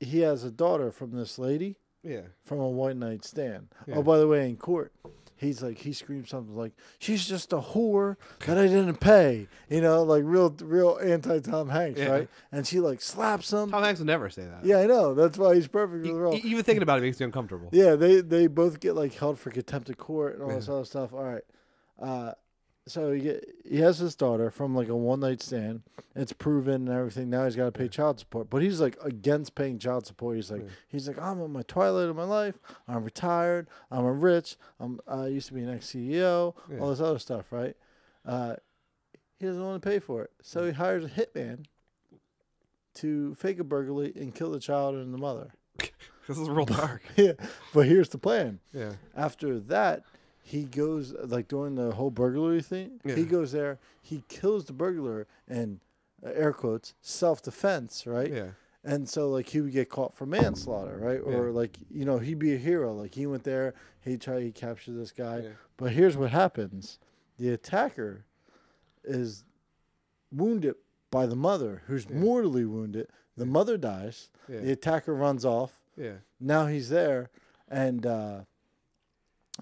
Speaker 1: he has a daughter from this lady
Speaker 2: Yeah.
Speaker 1: from a one night stand.
Speaker 2: Yeah.
Speaker 1: Oh, by the way, in court, he's like he screams something like, "She's just a whore that I didn't pay," you know, like real, real anti Tom Hanks,
Speaker 2: Yeah.
Speaker 1: right? And she like slaps him.
Speaker 2: Tom Hanks would never say that.
Speaker 1: yeah, I know. That's why he's perfect for the role.
Speaker 2: even thinking about it makes me uncomfortable.
Speaker 1: Yeah, they they both get like held for contempt of court and all this other stuff. All right, uh, so he he has his daughter from like a one night stand. It's proven and everything. Now he's got to pay child support, but he's like against paying child support. He's like
Speaker 2: Yeah.
Speaker 1: he's like I'm in my twilight of my life. I'm retired. I'm a rich. I'm I used to be an ex CEO.
Speaker 2: Yeah.
Speaker 1: All this other stuff, right? Uh, he doesn't want to pay for it, so he hires a hitman to fake a burglary and kill the child and the mother.
Speaker 2: This is real dark.
Speaker 1: yeah, but here's the plan.
Speaker 2: yeah.
Speaker 1: After that, he goes like during the whole burglary thing.
Speaker 2: Yeah.
Speaker 1: He goes there. He kills the burglar and uh, air quotes self defense, right?
Speaker 2: Yeah.
Speaker 1: And so like he would get caught for manslaughter, right?
Speaker 2: Yeah.
Speaker 1: Or like you know he'd be a hero. Like he went there, he tried, he captured this guy.
Speaker 2: Yeah.
Speaker 1: But here's what happens: the attacker is wounded by the mother, who's mortally wounded. The mother dies.
Speaker 2: Yeah.
Speaker 1: The attacker runs off.
Speaker 2: Yeah.
Speaker 1: Now he's there, and uh,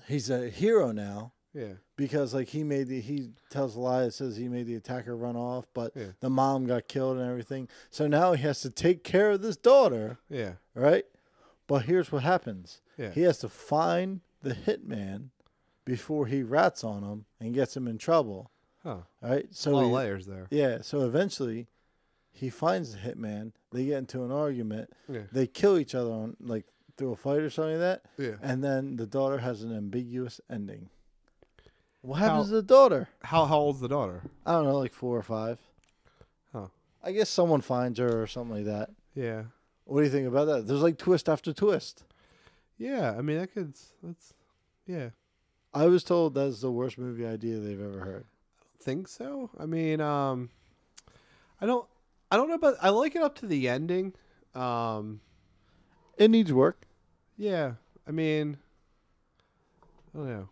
Speaker 1: he's a hero now
Speaker 2: Yeah.
Speaker 1: because like he made the he tells a lie that says he made the attacker run off, but
Speaker 2: Yeah.
Speaker 1: the mom got killed and everything. So now he has to take care of this daughter,
Speaker 2: Yeah.
Speaker 1: right? But here's what happens:
Speaker 2: Yeah.
Speaker 1: he has to find the hitman before he rats on him and gets him in trouble,
Speaker 2: Huh.
Speaker 1: right?
Speaker 2: A
Speaker 1: So
Speaker 2: of
Speaker 1: he-
Speaker 2: layers there.
Speaker 1: yeah, so eventually he finds the hitman. They get into an argument.
Speaker 2: Yeah.
Speaker 1: They kill each other on like through a fight or something like that.
Speaker 2: Yeah.
Speaker 1: And then the daughter has an ambiguous ending. What
Speaker 2: How-
Speaker 1: happens to the daughter?
Speaker 2: How how old's the daughter?
Speaker 1: I don't know, like four or five.
Speaker 2: Huh.
Speaker 1: I guess someone finds her or something like that.
Speaker 2: Yeah.
Speaker 1: What do you think about that? There's like twist after twist.
Speaker 2: Yeah. I mean, that could. That's. Yeah.
Speaker 1: I was told that's the worst movie idea they've ever heard.
Speaker 2: think so. I mean, um, I don't, I don't know, but I like it up to the ending. Um,
Speaker 1: It needs work.
Speaker 2: yeah. I mean, I don't know.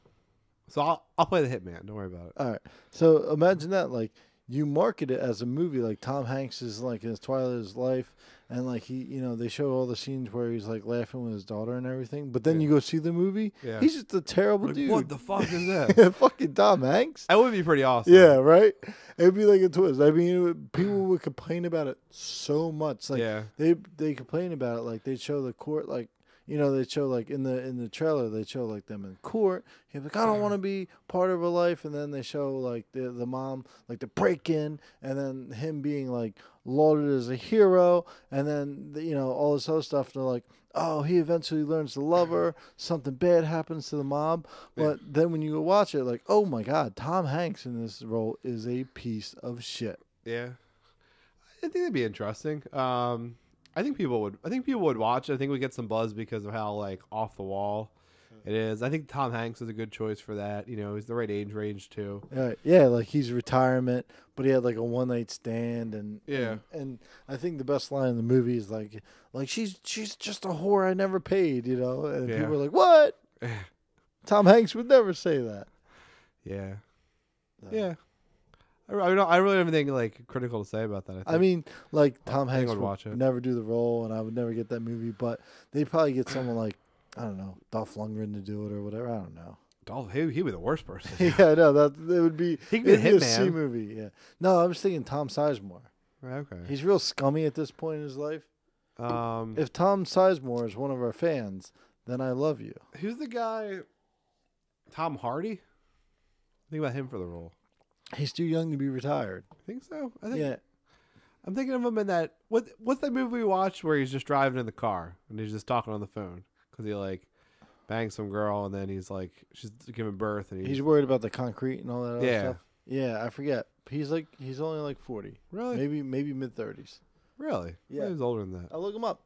Speaker 2: So I'll I'll play the hitman. Don't worry about it.
Speaker 1: All right. So imagine that, like you market it as a movie, like Tom Hanks is like in his twilight of his life, and like he, you know, they show all the scenes where he's like laughing with his daughter and everything. But then
Speaker 2: Yeah.
Speaker 1: you go see the movie,
Speaker 2: Yeah.
Speaker 1: he's just a terrible
Speaker 2: Like,
Speaker 1: dude.
Speaker 2: what the fuck is that?
Speaker 1: Fucking Tom Hanks.
Speaker 2: that would be pretty awesome.
Speaker 1: Yeah, right. It'd be like a twist. I mean, it would, people would complain about it so much. Like
Speaker 2: yeah.
Speaker 1: they they complain about it. Like they'd show the court. Like you know, they'd show like in the in the trailer, they'd show like them in court. Be like, I don't want to be part of a life. And then they show like the the mom like the break in, and then him being like lauded as a hero, and then the, you know all this other stuff. They're like. Oh, he eventually learns to love her. Something bad happens to the mob,
Speaker 2: Yeah.
Speaker 1: but then when you go watch it, like, oh my god, Tom Hanks in this role is a piece of shit.
Speaker 2: Yeah. I think it'd be interesting. Um, I think people would. I think people would watch. it. I think we get some buzz because of how like off the wall it is. I think Tom Hanks is a good choice for that. You know, he's the right age range too.
Speaker 1: Yeah, yeah, like he's retirement, but he had like a one night stand, and
Speaker 2: Yeah.
Speaker 1: and, and I think the best line in the movie is like, like she's she's just a whore I never paid, you know, and
Speaker 2: Yeah.
Speaker 1: people are like, what? Tom Hanks would never say that.
Speaker 2: yeah. Yeah. I, I, don't, I really don't have anything like critical to say about that. I, think.
Speaker 1: I mean, like Tom Hanks
Speaker 2: I'd
Speaker 1: would
Speaker 2: watch it.
Speaker 1: never do the role, and I would never get that movie, but they'd probably get someone like I don't know Dolph Lundgren to do it or whatever. I don't know.
Speaker 2: Dolph, he he'd be the worst person.
Speaker 1: yeah, no, that it would be.
Speaker 2: He could be
Speaker 1: a
Speaker 2: hitman.
Speaker 1: C movie. Yeah. No, I was thinking Tom Sizemore.
Speaker 2: okay.
Speaker 1: He's real scummy at this point in his life.
Speaker 2: Um,
Speaker 1: If Tom Sizemore is one of our fans, then I love you.
Speaker 2: who's the guy? Tom Hardy. Think about him for the role.
Speaker 1: He's too young to be retired.
Speaker 2: I think so. I think
Speaker 1: Yeah.
Speaker 2: I'm thinking of him in that. What What's that movie we watched where he's just driving in the car and he's just talking on the phone because he like bangs some girl and then he's like she's giving birth and he's,
Speaker 1: He's worried about the concrete and all that other
Speaker 2: Yeah.
Speaker 1: stuff. Yeah, I forget. He's like he's only like forty.
Speaker 2: really
Speaker 1: Maybe maybe mid thirties.
Speaker 2: really
Speaker 1: Yeah.
Speaker 2: He's older than that.
Speaker 1: I'll look him up.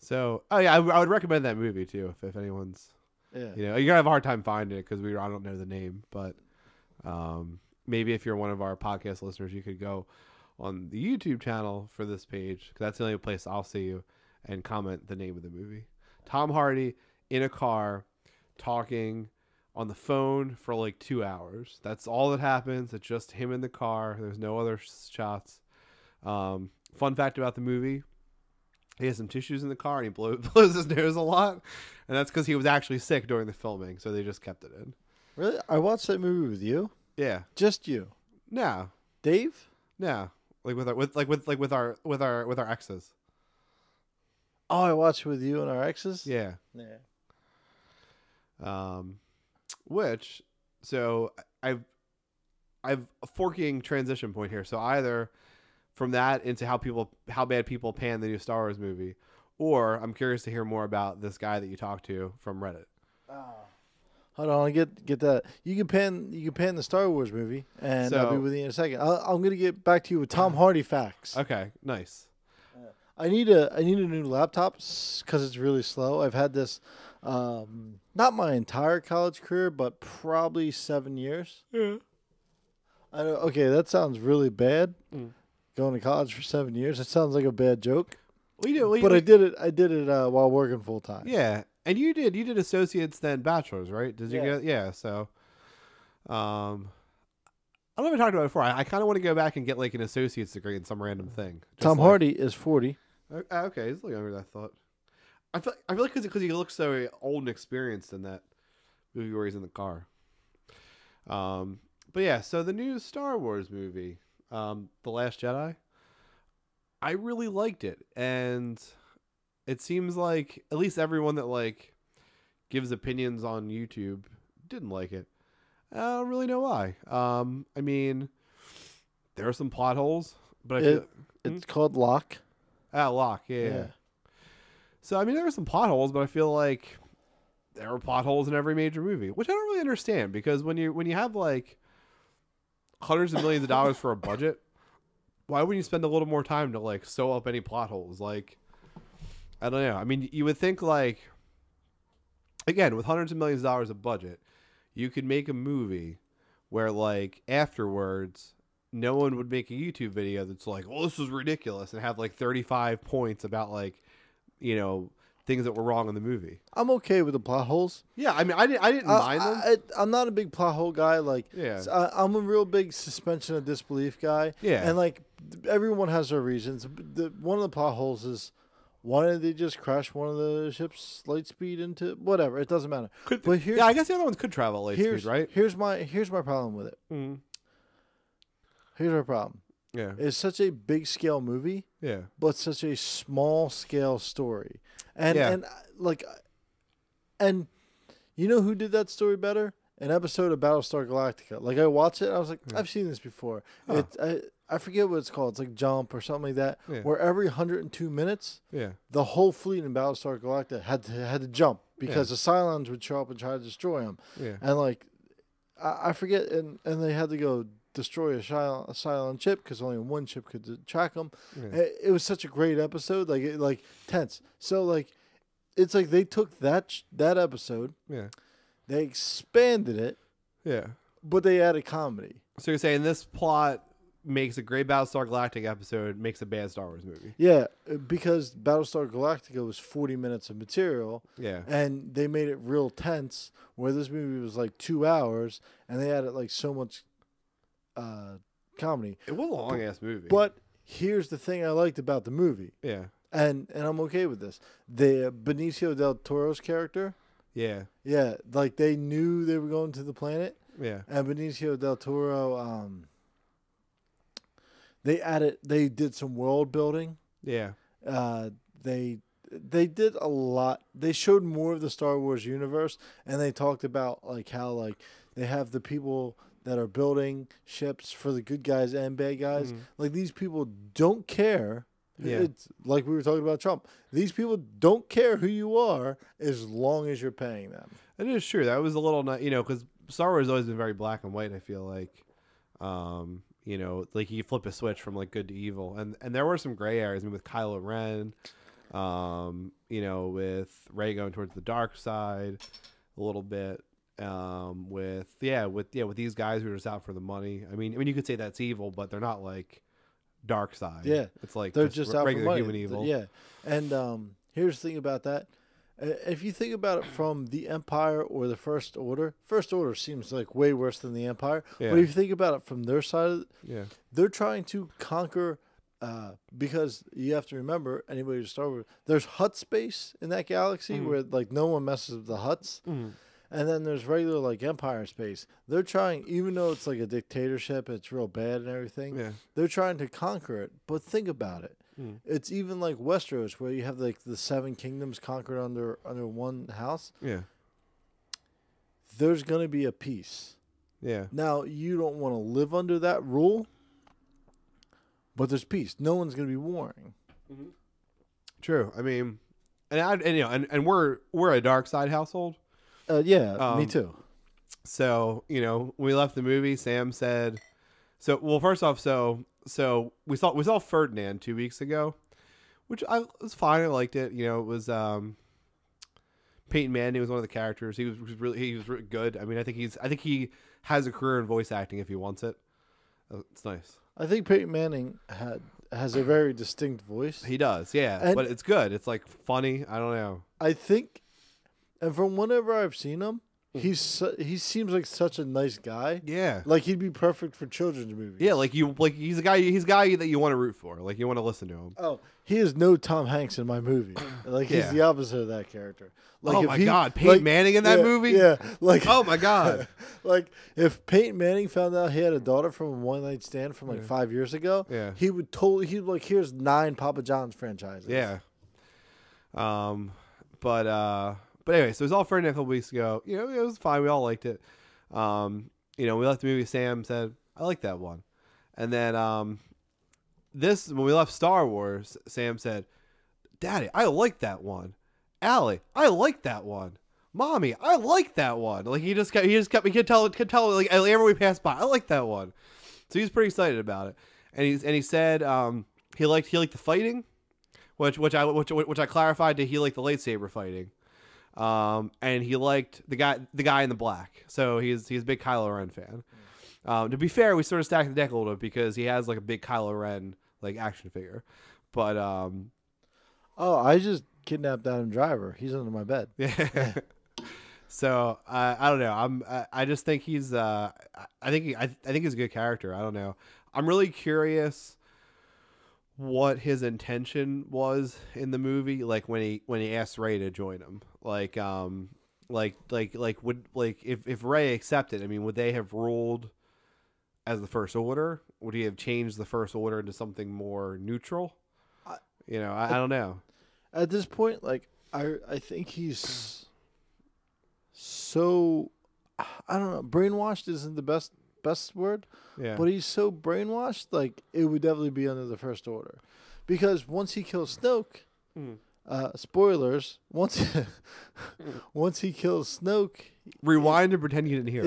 Speaker 2: So oh yeah, I, I would recommend that movie too if, if anyone's
Speaker 1: Yeah.
Speaker 2: you know you're gonna have a hard time finding it because we I don't know the name, but um, maybe if you're one of our podcast listeners, you could go on the YouTube channel for this page because that's the only place I'll see you and comment the name of the movie. Tom Hardy in a car talking on the phone for like two hours. That's all that happens. It's just him in the car. There's no other shots. Um, fun fact about the movie he has some tissues in the car and he blow, blows his nose a lot. And that's because he was actually sick during the filming. So they just kept it in.
Speaker 1: Really? I watched that movie with you.
Speaker 2: Yeah.
Speaker 1: Just you.
Speaker 2: No.
Speaker 1: Dave?
Speaker 2: No. Like with our with like with like with our with our with our exes.
Speaker 1: Oh, I watched with you and our exes?
Speaker 2: Yeah.
Speaker 1: Yeah.
Speaker 2: Um, which so I've I've a forking transition point here. So either from that into how people how bad people pan the new Star Wars movie, or I'm curious to hear more about this guy that you talked to from Reddit.
Speaker 1: Hold on, I get get that. You can pan you can pan the Star Wars movie, and I'll be with you in a second. i I'm gonna get back to you with Tom Hardy facts.
Speaker 2: Okay, nice.
Speaker 1: I need a I need a new laptop because it's really slow. I've had this, um, not my entire college career, but probably seven years.
Speaker 2: Yeah.
Speaker 1: I don't, okay, that sounds really bad.
Speaker 2: Mm.
Speaker 1: Going to college for seven years. That sounds like a bad joke,
Speaker 2: We do. We,
Speaker 1: but I
Speaker 2: we-
Speaker 1: did it. I did it uh, while working full time.
Speaker 2: Yeah, and you did. You did associates then bachelors, right? Did you
Speaker 1: Yeah.
Speaker 2: get? Yeah. So, um, I don't know if I talked about it before. I, I kind of want to go back and get like an associate's degree in some random thing. Just
Speaker 1: Tom
Speaker 2: like-
Speaker 1: Hardy is forty.
Speaker 2: O- ah, Okay, he's a little younger than I thought. I feel. I feel like because he looks so old and experienced in that movie where he's in the car. Um, but yeah, so the new Star Wars movie, um, The Last Jedi, I really liked it, and it seems like at least everyone that like gives opinions on YouTube didn't like it. I don't really know why. Um, I mean, there are some plot holes, but I
Speaker 1: It-
Speaker 2: feel
Speaker 1: It's called Lock.
Speaker 2: ah lock, yeah. yeah. So I mean, there were some plot holes, but I feel like there were plot holes in every major movie, which I don't really understand because when you when you have like hundreds of millions of dollars for a budget, why wouldn't you spend a little more time to like sew up any plot holes? Like, I don't know. I mean, you would think like again with hundreds of millions of dollars of budget, you could make a movie where like afterwards no one would make a YouTube video that's like, "Well, this is ridiculous," and have like 35 points about like, you know, things that were wrong in the movie.
Speaker 1: I'm okay with the plot holes.
Speaker 2: Yeah, I mean, I didn't, I didn't
Speaker 1: Uh,
Speaker 2: mind them.
Speaker 1: I, I'm not a big plot hole guy. Like,
Speaker 2: Yeah.
Speaker 1: I, I'm a real big suspension of disbelief guy.
Speaker 2: Yeah.
Speaker 1: and like everyone has their reasons. The one of the plot holes is why did they just crash one of the ships light speed into whatever? It doesn't matter.
Speaker 2: Could,
Speaker 1: but
Speaker 2: yeah, I guess the other ones could travel light
Speaker 1: here's
Speaker 2: speed, right?
Speaker 1: here's my here's my problem with it.
Speaker 2: Mm.
Speaker 1: Here's my problem.
Speaker 2: Yeah,
Speaker 1: It's such a big scale movie,
Speaker 2: yeah,
Speaker 1: but such a small scale story. And
Speaker 2: Yeah.
Speaker 1: and like and you know who did that story better? An episode of Battlestar Galactica. Like I watched it, I was like,
Speaker 2: Yeah.
Speaker 1: I've seen this before.
Speaker 2: Huh.
Speaker 1: It I, I forget what it's called. It's like Jump or something like that.
Speaker 2: Yeah.
Speaker 1: Where every 102 minutes,
Speaker 2: yeah,
Speaker 1: the whole fleet in Battlestar Galactica had to had to jump because the Cylons would show up and try to destroy them.
Speaker 2: yeah,
Speaker 1: And like, I, I forget, and and they had to go destroy a Cylon, a Cylon ship because only one ship could track them.
Speaker 2: yeah.
Speaker 1: It, it was such a great episode, like it, like tense. So like, it's like they took that sh- that episode,
Speaker 2: yeah,
Speaker 1: they expanded it,
Speaker 2: yeah.
Speaker 1: but they added comedy.
Speaker 2: So you're saying this plot makes a great Battlestar Galactica episode, makes a bad Star Wars movie?
Speaker 1: Yeah, uh, because Battlestar Galactica was forty minutes of material,
Speaker 2: Yeah,
Speaker 1: and they made it real tense. Where this movie was like two hours, and they added like so much uh, comedy.
Speaker 2: it was a long ass movie.
Speaker 1: But here's the thing I liked about the movie,
Speaker 2: yeah,
Speaker 1: and and I'm okay with this. The Benicio del Toro's character,
Speaker 2: yeah,
Speaker 1: yeah, like they knew they were going to the planet,
Speaker 2: yeah,
Speaker 1: and Benicio del Toro, um, they added, they did some world building.
Speaker 2: yeah,
Speaker 1: Uh, they they did a lot. They showed more of the Star Wars universe, and they talked about like how like they have the people that are building ships for the good guys and bad guys.
Speaker 2: Mhm.
Speaker 1: Like these people don't care.
Speaker 2: Yeah.
Speaker 1: It's like we were talking about Trump. These people don't care who you are as long as you're paying them.
Speaker 2: It is true. That was a little, not, you know, because Star Wars has always been very black and white. I feel like, um, you know, like you flip a switch from like good to evil, and and there were some gray areas. I mean, with Kylo Ren, um, you know, with Rey going towards the dark side a little bit. Um, with yeah, with yeah, with these guys who are just out for the money. I mean, I mean, you could say that's evil, but they're not like dark side.
Speaker 1: Yeah.
Speaker 2: it's like
Speaker 1: They're just,
Speaker 2: re-
Speaker 1: out for
Speaker 2: regular
Speaker 1: money.
Speaker 2: human evil.
Speaker 1: Yeah, and um, here's the thing about that. Uh, If you think about it from the Empire or the First Order, First Order seems like way worse than the Empire.
Speaker 2: Yeah.
Speaker 1: But if you think about it from their side, of it,
Speaker 2: yeah,
Speaker 1: they're trying to conquer. Uh, because you have to remember, anybody to Star Wars, there's Hutt space in that galaxy
Speaker 2: Mhm.
Speaker 1: where like no one messes with the Hutts,
Speaker 2: Mhm.
Speaker 1: and then there's regular like Empire space. They're trying, even though it's like a dictatorship, it's real bad and everything.
Speaker 2: yeah,
Speaker 1: They're trying to conquer it, but think about it.
Speaker 2: Mm.
Speaker 1: It's even like Westeros, where you have like the seven kingdoms conquered under under one house.
Speaker 2: yeah,
Speaker 1: There's gonna be a peace.
Speaker 2: yeah.
Speaker 1: Now you don't want to live under that rule, but there's peace. No one's gonna be warring.
Speaker 2: True. I mean, and I, and you know, and, and we're we're a dark side household.
Speaker 1: Uh, yeah, me
Speaker 2: Um,
Speaker 1: too.
Speaker 2: so you know, when we left the movie, Sam said, "So well, first off, so so we saw we saw Ferdinand two weeks ago, which I was fine. I liked it. You know, it was um, Peyton Manning was one of the characters. He was, really he was really good. I mean, I think he's I think he has a career in voice acting if he wants it. Uh, It's nice.
Speaker 1: I think Peyton Manning had has a very distinct voice.
Speaker 2: He does, yeah,
Speaker 1: And-
Speaker 2: but it's good. It's like funny. I don't know.
Speaker 1: I think, and from whenever I've seen him. He's su- he seems like such a nice guy.
Speaker 2: Yeah,
Speaker 1: Like he'd be perfect for children's movies.
Speaker 2: yeah, like you like he's a guy. He's a guy that you want to root for. Like you want to listen to him.
Speaker 1: Oh, he is no Tom Hanks in my movie. Like he's
Speaker 2: Yeah.
Speaker 1: the opposite of that character. Like
Speaker 2: oh my
Speaker 1: he-
Speaker 2: god, Peyton
Speaker 1: like-
Speaker 2: Manning in that
Speaker 1: yeah,
Speaker 2: movie?
Speaker 1: Yeah, like
Speaker 2: Oh my god.
Speaker 1: like if Peyton Manning found out he had a daughter from a one night stand from like
Speaker 2: Yeah.
Speaker 1: five years ago,
Speaker 2: Yeah.
Speaker 1: he would totally he'd like here's nine Papa John's franchises.
Speaker 2: Yeah. Um, but uh, but anyway, so it was all Ferdinand a couple weeks ago. You know, it was fine. We all liked it. Um, you know, we left the movie. Sam said, "I like that one," and then um, this when we left Star Wars, Sam said, "Daddy, I like that one." Allie, I like that one. Mommy, I like that one. Like he just kept, he just kept, he could tell, could tell, like everywhere we passed by, I like that one. So he's pretty excited about it, and he's and he said um, he liked he liked the fighting, which which I which which I clarified to he liked the lightsaber fighting, um, and he liked the guy the guy in the black. So he's he's a big Kylo Ren fan. Um, to be fair, we sort of stacked the deck a little bit because he has like a big Kylo Ren like action figure, but um,
Speaker 1: Oh, I just kidnapped Adam Driver. He's under my bed.
Speaker 2: yeah. so I I don't know. I'm I, I just think he's uh I- I think he, I, I think he's a good character. I don't know. I'm really curious what his intention was in the movie like when he when he asked Rey to join him. Like um like like like would like if if Rey accepted, I mean would they have ruled as the first order? Would he have changed the first order into something more neutral?
Speaker 1: I-
Speaker 2: you know, I, I don't know.
Speaker 1: At this point, like I I think he's so I don't know. Brainwashed isn't the best best word,
Speaker 2: Yeah.
Speaker 1: but he's so brainwashed. Like it would definitely be under the first order, because once he kills Snoke,
Speaker 2: Mm.
Speaker 1: Uh, spoilers. Once once he kills Snoke,
Speaker 2: Rewind and pretend you didn't hear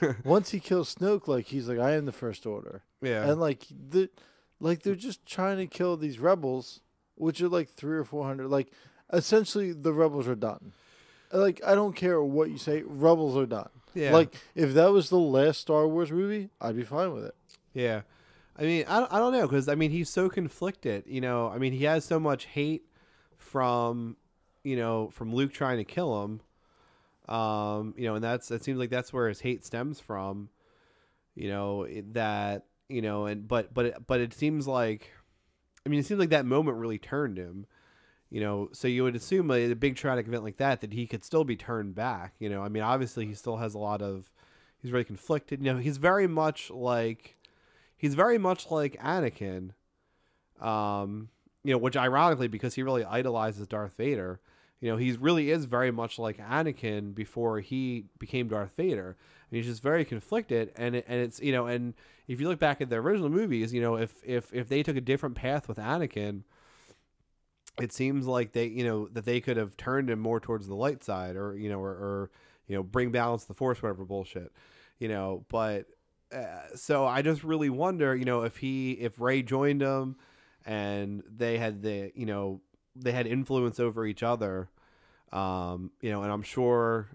Speaker 1: yeah. once he kills Snoke, like he's like, I am the first order,
Speaker 2: Yeah.
Speaker 1: and like the like they're just trying to kill these rebels, which are like three or four hundred. Like essentially, the rebels are done. Like I don't care what you say, rebels are done.
Speaker 2: yeah.
Speaker 1: Like if that was the last Star Wars movie, I'd be fine with it.
Speaker 2: yeah. I mean, I, I don't know because I mean he's so conflicted. You know, I mean he has so much hate from, you know, from Luke trying to kill him. Um, you know, and that's it seems like that's where his hate stems from. You know that you know, and but but it, but it seems like, I mean, it seems like that moment really turned him. You know, so you would assume a, a big traumatic event like that that he could still be turned back. You know, I mean, obviously he still has a lot of, he's very conflicted. You know, he's very much like, he's very much like Anakin. Um, you know, which ironically because he really idolizes Darth Vader. You know, he really is very much like Anakin before he became Darth Vader, and he's just very conflicted. And and it's you know, and if you look back at the original movies, you know, if if if they took a different path with Anakin, it seems like they you know that they could have turned him more towards the light side, or you know, or, or you know, bring balance to the Force, whatever bullshit, you know. But uh, so I just really wonder, you know, if he if Rey joined him, and they had the you know they had influence over each other, um, you know, and I'm sure,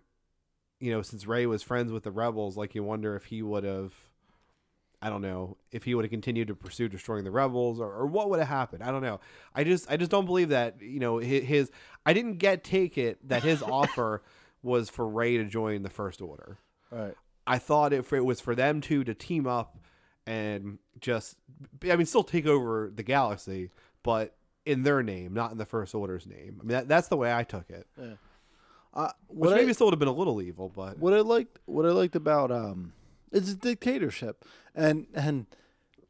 Speaker 2: you know, since Rey was friends with the rebels, like you wonder if he would have. I don't know if he would have continued to pursue destroying the rebels or, or what would have happened. I don't know. I just I just don't believe that you know his, his I didn't get take it that his offer was for Rey to join the First Order.
Speaker 1: Right.
Speaker 2: I thought if it was for them two to team up and just I mean still take over the galaxy, but in their name, not in the First Order's name. I mean that, that's the way I took it.
Speaker 1: Uh,
Speaker 2: Which maybe
Speaker 1: I,
Speaker 2: still would have been a little evil, but
Speaker 1: what I liked what I liked about um it's a dictatorship. And and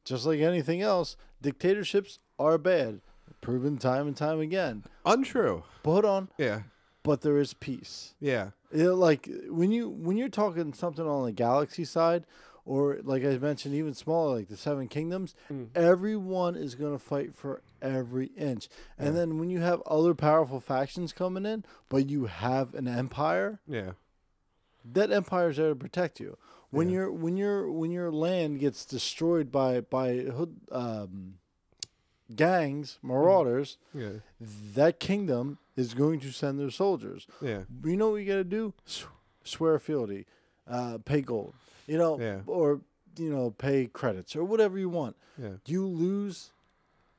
Speaker 1: just like anything else, dictatorships are bad. Proven time and time again.
Speaker 2: untrue.
Speaker 1: But hold on,
Speaker 2: Yeah.
Speaker 1: but there is peace.
Speaker 2: Yeah.
Speaker 1: You like when you when you're talking something on the galaxy side, or like I mentioned, even smaller, like the Seven Kingdoms,
Speaker 2: Mm.
Speaker 1: everyone is going to fight for every inch. And
Speaker 2: Yeah.
Speaker 1: then when you have other powerful factions coming in, but you have an empire,
Speaker 2: Yeah.
Speaker 1: that empire is there to protect you. When
Speaker 2: Yeah.
Speaker 1: your when your when your land gets destroyed by by um, gangs, marauders,
Speaker 2: Yeah.
Speaker 1: that kingdom is going to send their soldiers.
Speaker 2: Yeah.
Speaker 1: You know what you got to do? Swear fealty, uh, pay gold, you know,
Speaker 2: Yeah.
Speaker 1: or you know, pay credits or whatever you want.
Speaker 2: Yeah.
Speaker 1: You lose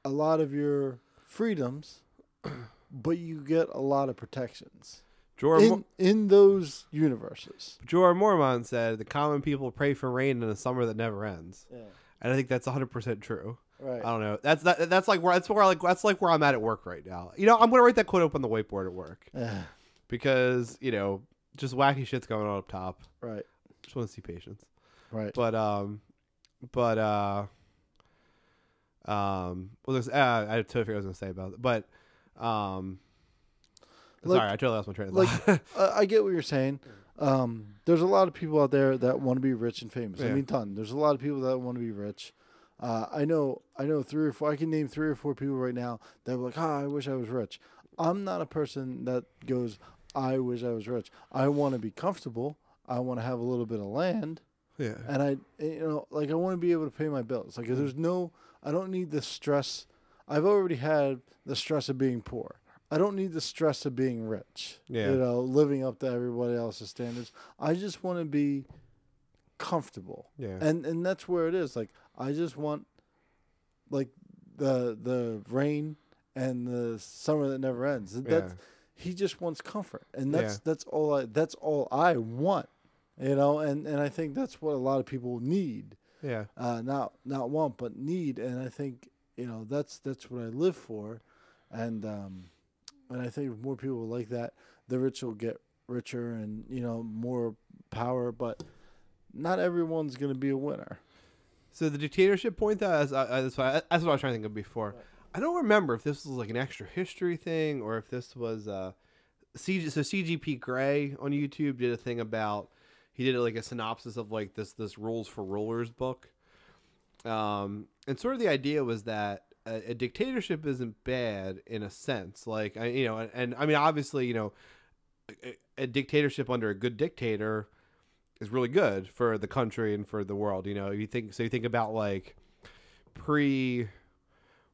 Speaker 1: a lot of your freedoms, but you get a lot of protections
Speaker 2: Jorah,
Speaker 1: in
Speaker 2: Mor-
Speaker 1: in those universes.
Speaker 2: Jorah Mormont said the common people pray for rain in a summer that never ends,
Speaker 1: Yeah.
Speaker 2: and I think that's 100 percent true.
Speaker 1: Right.
Speaker 2: I don't know. That's that, that's like where that's where like that's like where I'm at at work right now. You know, I'm gonna write that quote up on the whiteboard at work because you know just wacky shit's going on up top.
Speaker 1: right.
Speaker 2: Just want to see patience.
Speaker 1: Right.
Speaker 2: But um, but uh, um, well, there's uh, I totally forgot what I was gonna say about it, but um,
Speaker 1: Like-
Speaker 2: sorry, I totally lost my train of
Speaker 1: like-
Speaker 2: thought.
Speaker 1: uh, I get what you're saying. Um, there's a lot of people out there that want to be rich and famous. I mean, ton. There's a lot of people that want to be rich. Uh, I know. I know three or four. I can name three or four people right now that are like, "Ah, I wish I was rich." I'm not a person that goes, "I wish I was rich." I want to be comfortable. I want to have a little bit of land,
Speaker 2: yeah,
Speaker 1: and I, you know, like I want to be able to pay my bills. Like,
Speaker 2: Mm.
Speaker 1: there's no. I don't need the stress. I've already had the stress of being poor. I don't need the stress of being rich.
Speaker 2: Yeah.
Speaker 1: You know, living up to everybody else's standards. I just want to be comfortable.
Speaker 2: yeah,
Speaker 1: And and that's where it is. Like I just want like the the rain and the summer that never ends. That's
Speaker 2: yeah.
Speaker 1: he just wants comfort. And that's
Speaker 2: Yeah.
Speaker 1: that's all I that's all I want. You know, and, and I think that's what a lot of people need.
Speaker 2: yeah.
Speaker 1: Uh not not want but need and I think, you know, that's that's what I live for. And um and I think if more people like that, the rich will get richer and, you know, more power, but not everyone's going to be a winner.
Speaker 2: So the dictatorship point that as I, that's, what I, that's what I was trying to think of before. I don't remember if this was like an extra history thing or if this was uh CG, so CGP Grey on YouTube did a thing about he did like a synopsis of like this this rules for rulers book. Um and sort of the idea was that a, a dictatorship isn't bad in a sense like I you know and, and I mean obviously you know a, a dictatorship under a good dictator is really good for the country and for the world. You know, you think so. You think about like pre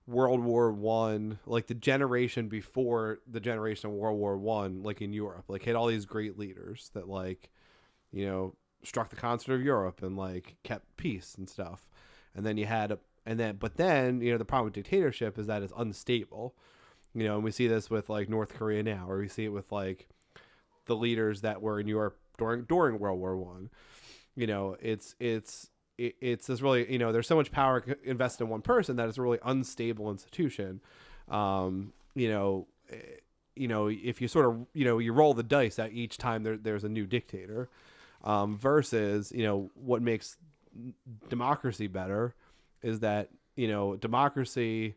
Speaker 2: World War One, like the generation before the generation of World War One, like in Europe, like had all these great leaders that like, you know, struck the concert of Europe and like kept peace and stuff. And then you had and then but then you know the problem with dictatorship is that it's unstable. You know, and we see this with like North Korea now, or we see it with like the leaders that were in Europe during during World War One. You know, it's it's it, it's this really you know there's so much power invested in one person that it's a really unstable institution. Um, you know, eh, you know if you sort of you know you roll the dice at each time there, there's a new dictator, um, versus you know what makes democracy better is that you know democracy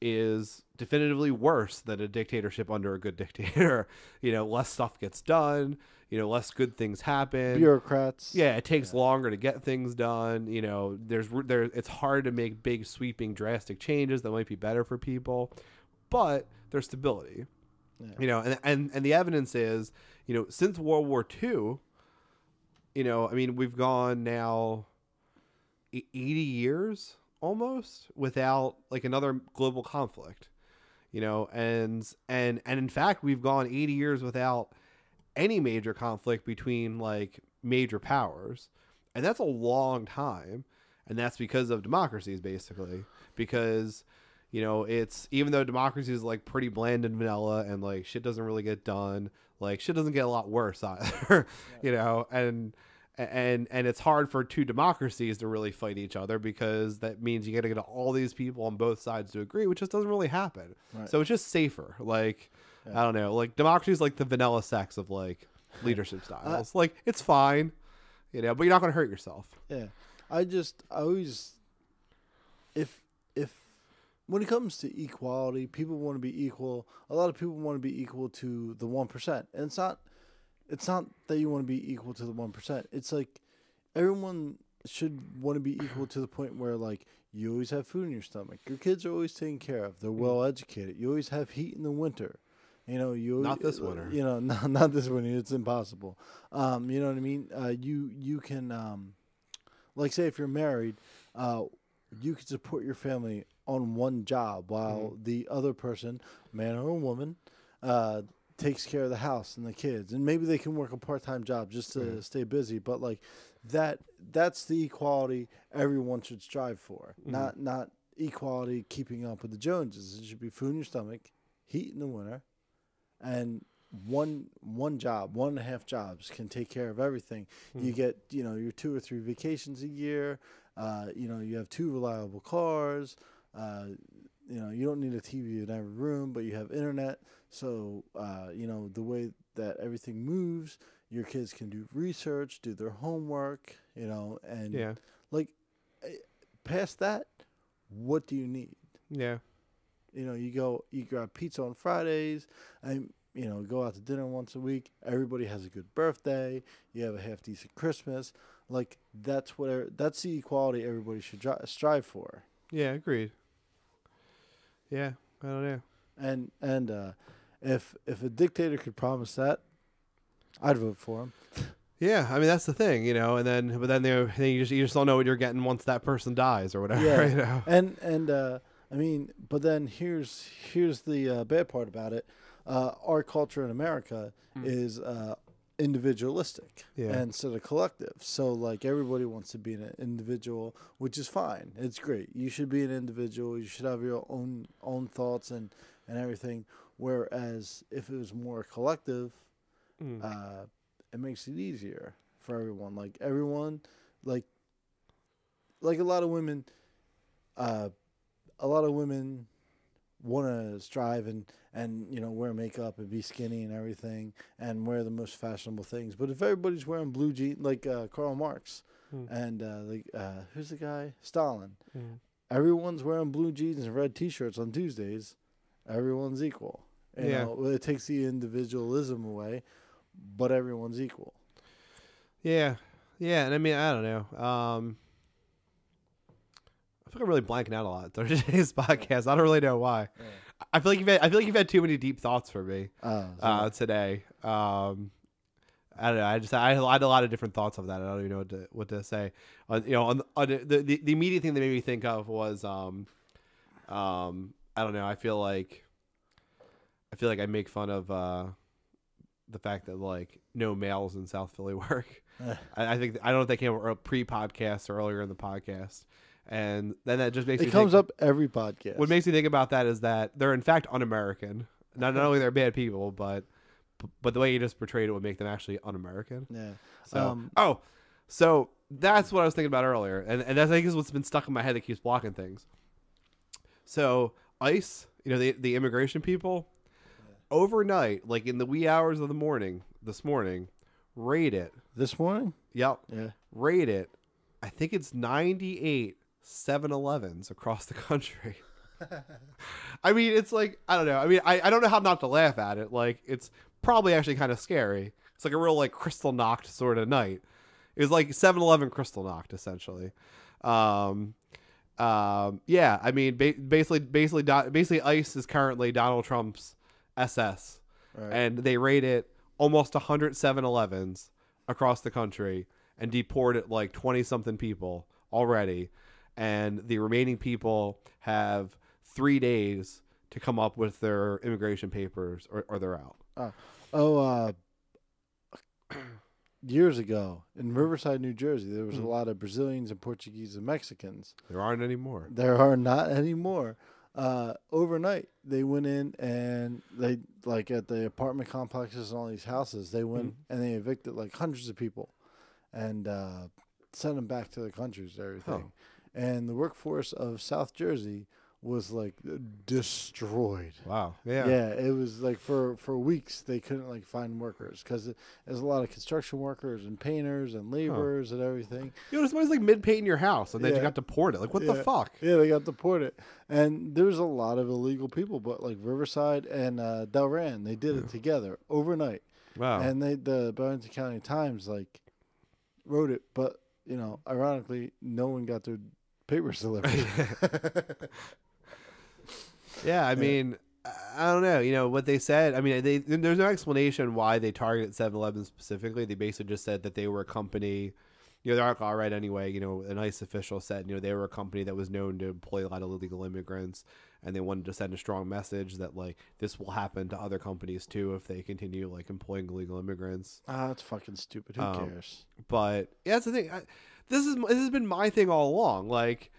Speaker 2: is definitively worse than a dictatorship under a good dictator. you know, less stuff gets done. You know, less good things happen.
Speaker 1: Bureaucrats.
Speaker 2: Yeah, it takes longer to get things done. You know, there's there. It's hard to make big, sweeping, drastic changes that might be better for people, but there's stability.
Speaker 1: Yeah.
Speaker 2: You know, and and and the evidence is, you know, since World War II, you know, I mean, we've gone now e- eighty years almost without like another global conflict. You know, and and and in fact, we've gone eighty years without any major conflict between like major powers and that's a long time and that's because of democracies basically because you know it's even though democracy is like pretty bland and vanilla and like shit doesn't really get done like shit doesn't get a lot worse either you know and and and it's hard for two democracies to really fight each other because that means you got to get all these people on both sides to agree which just doesn't really happen
Speaker 1: Right.
Speaker 2: so it's just safer like
Speaker 1: Yeah.
Speaker 2: i don't know like democracy is like the vanilla sex of like leadership styles uh, like it's fine you know but you're not going to hurt yourself
Speaker 1: Yeah. I just I always if if when it comes to equality, people want to be equal. A lot of people want to be equal to the one percent, and it's not. It's not that you want to be equal to the one percent. It's like everyone should want to be equal to the point where like you always have food in your stomach. Your kids are always taken care of. They're well educated. You always have heat in the winter. You know, you
Speaker 2: Not this winter.
Speaker 1: You know, not, not this winter. It's impossible. Um, you know what I mean? Uh, you you can, um, like, say if you're married, uh, you can support your family on one job while the other person, man or woman, uh, takes care of the house and the kids, and maybe they can work a part time job just to stay busy. But like that, that's the equality everyone should strive for. Not not equality keeping up with the Joneses. It should be food in your stomach, heat in the winter, and one one job, one and a half jobs can take care of everything. You get you know your two or three vacations a year. Uh, you know you have two reliable cars. Uh, you know you don't need a TV in every room, but you have internet. So uh, you know the way that everything moves, your kids can do research, do their homework. You know, and
Speaker 2: Yeah.
Speaker 1: like eh, past that, what do you need?
Speaker 2: Yeah.
Speaker 1: You know, you go, you grab pizza on Fridays, and you know, go out to dinner once a week. Everybody has a good birthday. You have a half decent Christmas. Like that's what that's the equality everybody should dri- strive for.
Speaker 2: Yeah. Agreed. Yeah. I don't know.
Speaker 1: And and uh, if if a dictator could promise that, I'd vote for him.
Speaker 2: Yeah, I mean that's the thing, you know, and then but then they you just you just don't know what you're getting once that person dies or whatever.
Speaker 1: Yeah.
Speaker 2: You know?
Speaker 1: And and uh, I mean, but then here's here's the uh, bad part about it. Uh, our culture in America is uh, individualistic
Speaker 2: Yeah.
Speaker 1: instead of collective. So like everybody wants to be an individual, which is fine. It's great. You should be an individual. You should have your own own thoughts and and everything. Whereas if it was more collective,
Speaker 2: Mm.
Speaker 1: uh, it makes it easier for everyone. Like everyone, like like a lot of women, uh, a lot of women want to strive and and you know wear makeup and be skinny and everything and wear the most fashionable things. But if everybody's wearing blue jeans, like uh, Karl Marx
Speaker 2: Mm.
Speaker 1: and uh, like uh, who's the guy Stalin,
Speaker 2: Mm.
Speaker 1: everyone's wearing blue jeans and red T-shirts on Tuesdays. Everyone's equal. You
Speaker 2: Yeah.
Speaker 1: know, it takes the individualism away, but everyone's equal.
Speaker 2: Yeah, yeah, and I mean I don't know. Um, feel like I'm really blanking out a lot during today's podcast. I don't really know why. I feel like you've had, I feel like you've had too many deep thoughts for me
Speaker 1: Uh, so-
Speaker 2: uh, today. Um, I don't know. I just I had, a lot of different thoughts of that. I don't even know what to what to say. On, you know, on, on the, the the immediate thing that made me think of was um, um, I don't know. I feel like I feel like I make fun of uh, the fact that like no males in South Philly work. I, I think I don't know if they came pre podcast or earlier in the podcast, and then that just makes me
Speaker 1: it comes
Speaker 2: think,
Speaker 1: up every podcast.
Speaker 2: What makes me think about that is that they're in fact un-American. Not not only they're bad people, but but the way you just portrayed it would make them actually un-American.
Speaker 1: yeah.
Speaker 2: So
Speaker 1: Um,
Speaker 2: oh, so that's what I was thinking about earlier, and and that's I think is what's been stuck in my head that keeps blocking things. So ICE, you know the the immigration people, overnight, like in the wee hours of the morning, this morning, raid it.
Speaker 1: This morning?
Speaker 2: Yep,
Speaker 1: Yeah.
Speaker 2: raid it. I think it's 98 7-Elevens across the country. I mean, it's like I don't know. I mean, I, I don't know how not to laugh at it. Like it's probably actually kind of scary. It's like a real like Kristallnacht sort of night. It was like 7-Eleven Kristallnacht essentially. Um, um, yeah. I mean, ba- basically, basically, basically, ICE is currently Donald Trump's SS,
Speaker 1: Right.
Speaker 2: and they raided almost 100 7-Elevens across the country and deported like 20 something people already. And the remaining people have three days to come up with their immigration papers or, or they're out.
Speaker 1: Oh, uh, years ago in Riverside, New Jersey, there was a lot of Brazilians and Portuguese and Mexicans.
Speaker 2: There aren't any more.
Speaker 1: There are not anymore. Uh, overnight, they went in and they like at the apartment complexes and all these houses. They went and they evicted like hundreds of people, and uh, sent them back to their countries and everything. And the workforce of South Jersey was like destroyed.
Speaker 2: Wow.
Speaker 1: Yeah.
Speaker 2: Yeah.
Speaker 1: it was like for for weeks they couldn't like find workers because there's a lot of construction workers and painters and laborers and everything.
Speaker 2: You know, somebody's like mid painting your house and then you
Speaker 1: Yeah.
Speaker 2: got deported. Like, what the fuck?
Speaker 1: Yeah, they got deported, and there was a lot of illegal people. But like Riverside and uh, Delran, they did it together overnight,
Speaker 2: Wow.
Speaker 1: and they the Burlington County Times like wrote it. But you know, ironically, no one got their papers delivered.
Speaker 2: yeah. I mean, I don't know. You know what they said. I mean, they there's no explanation why they targeted 7-Eleven specifically. They basically just said that they were a company. You know, they're I read anyway. You know, a nice official said, you know, they were a company that was known to employ a lot of illegal immigrants, and they wanted to send a strong message that like this will happen to other companies too if they continue like employing illegal immigrants.
Speaker 1: Ah, it's fucking stupid. Who
Speaker 2: Um,
Speaker 1: cares?
Speaker 2: But yeah, that's the thing. I, this is this has been my thing all along. Like,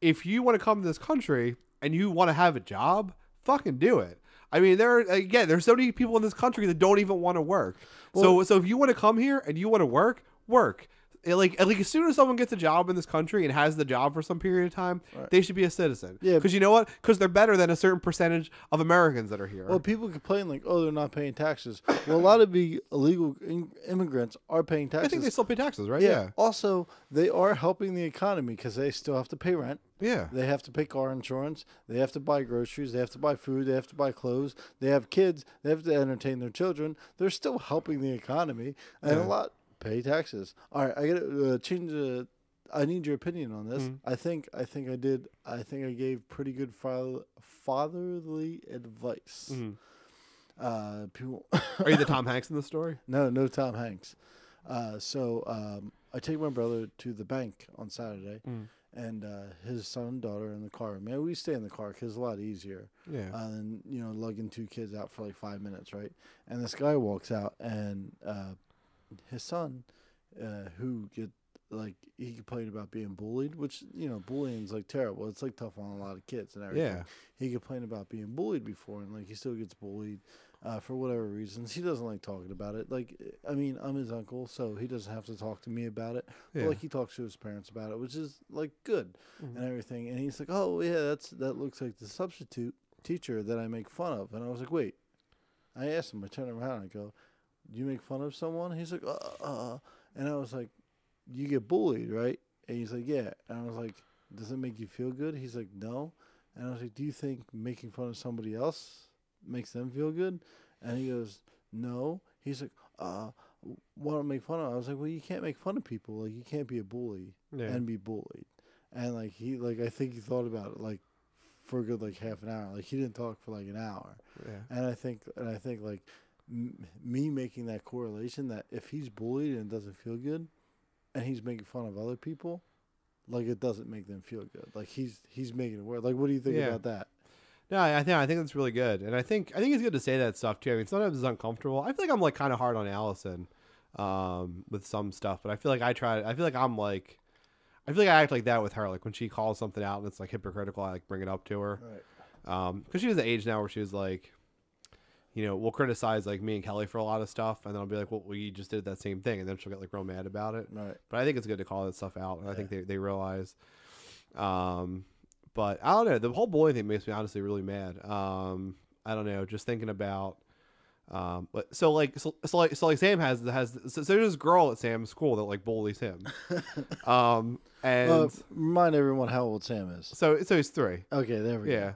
Speaker 2: if you want to come to this country and you want to have a job, fucking do it. I mean, there again, there's so many people in this country that don't even want to work. so, so if you want to come here and you want to work, work. It, like, like as soon as someone gets a job in this country and has the job for some period of time,
Speaker 1: Right.
Speaker 2: they should be a citizen.
Speaker 1: Yeah.
Speaker 2: because you know what? Because they're better than a certain percentage of Americans that are here.
Speaker 1: Well, people complain like, "Oh, they're not paying taxes." Well, a lot of the illegal in- immigrants are paying taxes.
Speaker 2: I think they still pay taxes, right?
Speaker 1: yeah. Also, they are helping the economy because they still have to pay rent.
Speaker 2: yeah.
Speaker 1: They have to pay car insurance. They have to buy groceries. They have to buy food. They have to buy clothes. They have kids. They have to entertain their children. They're still helping the economy, and
Speaker 2: Yeah.
Speaker 1: a lot pay taxes. All right, I got to uh, change the. I need your opinion on this.
Speaker 2: Mhm.
Speaker 1: I think I think I did. I think I gave pretty good fa- fatherly advice.
Speaker 2: Mhm.
Speaker 1: Uh, people.
Speaker 2: Are you the Tom Hanks in the story?
Speaker 1: No, no Tom Hanks. Uh, so um, I take my brother to the bank on Saturday,
Speaker 2: Mm.
Speaker 1: and uh, his son and daughter in the car. Man, we stay in the car because it's a lot easier
Speaker 2: Yeah.
Speaker 1: uh, than you know lugging two kids out for like five minutes, right? And this guy walks out, and uh, his son, uh, who get like he complained about being bullied, which you know bullying's like terrible. It's like tough on a lot of kids and everything
Speaker 2: yeah.
Speaker 1: he complained about being bullied before and like he still gets bullied uh, for whatever reasons he doesn't like talking about it like i mean i'm his uncle so he doesn't have to talk to me about it
Speaker 2: Yeah.
Speaker 1: but like he talks to his parents about it which is like good
Speaker 2: Mhm.
Speaker 1: and everything and he's like oh yeah that's that looks like the substitute teacher that i make fun of and i was like wait i asked him i turned around and i go you make fun of someone he's like uh, uh, uh. and i was like you get bullied right and he's like yeah and i was like does it make you feel good he's like no and I was like, "Do you think making fun of somebody else makes them feel good?" And he goes, "No." He's like, "Uh, want to make fun of?" I was like, "Well, you can't make fun of people. Like, you can't be a bully
Speaker 2: Yeah.
Speaker 1: and be bullied." And like he, like I think he thought about it like for a good like half an hour. Like he didn't talk for like an hour.
Speaker 2: yeah.
Speaker 1: And I think, and I think like m- me making that correlation that if he's bullied and doesn't feel good, and he's making fun of other people, like it doesn't make them feel good. Like he's he's making it work. Like what do you think
Speaker 2: Yeah.
Speaker 1: about that?
Speaker 2: No, I I think I think that's really good, and I think I think it's good to say that stuff too. I mean, sometimes it's uncomfortable. I feel like I'm like kind of hard on Allison um, with some stuff, but I feel like I try. I feel like I'm like, I feel like I act like that with her. Like when she calls something out and it's like hypocritical, I like bring it up to her.
Speaker 1: Right.
Speaker 2: Um, because she was at the age now where she was like, you know, we'll criticize like me and Kelly for a lot of stuff, and then I'll be like, well, we just did that same thing, and then she'll get like real mad about it.
Speaker 1: Right.
Speaker 2: But I think it's good to call that stuff out, and I think they, they realize. Um, but I don't know. The whole bullying thing makes me honestly really mad. Um, I don't know. Just thinking about. Um, but so like so, so like so like Sam has has so, so there's this girl at Sam's school that like bullies him. um, and
Speaker 1: Uh, remind everyone how old Sam is.
Speaker 2: so so he's three.
Speaker 1: Okay, there we go,
Speaker 2: Yeah.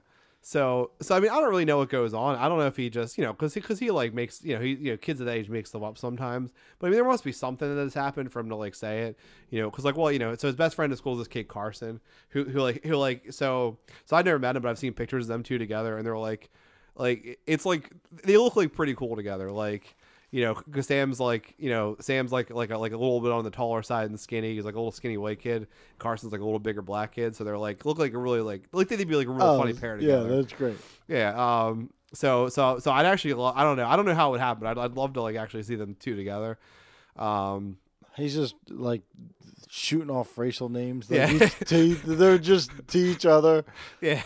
Speaker 2: So, so I mean, I don't really know what goes on. I don't know if he just, you know, because because he, like makes, you know, he, you know, kids of that age make stuff up sometimes. But I mean, there must be something that has happened for him to like say it, you know, because like, well, you know, so his best friend at school is this kid Carson, who who like who like so so I've never met him, but I've seen pictures of them two together, and they're like, like it's like they look like pretty cool together, like. You know, because Sam's like, you know, Sam's like like a, like a little bit on the taller side and skinny. He's like a little skinny white kid. Carson's like a little bigger black kid. So they're like look like a really like like they'd be like a real
Speaker 1: Oh,
Speaker 2: funny pair together.
Speaker 1: yeah, that's great.
Speaker 2: Yeah. Um. So so so I'd actually lo- I don't know I don't know how it would happen. I'd I'd love to like actually see them two together. Um.
Speaker 1: He's just like shooting off racial names. Like,
Speaker 2: Yeah.
Speaker 1: to, they're just to each other.
Speaker 2: Yeah.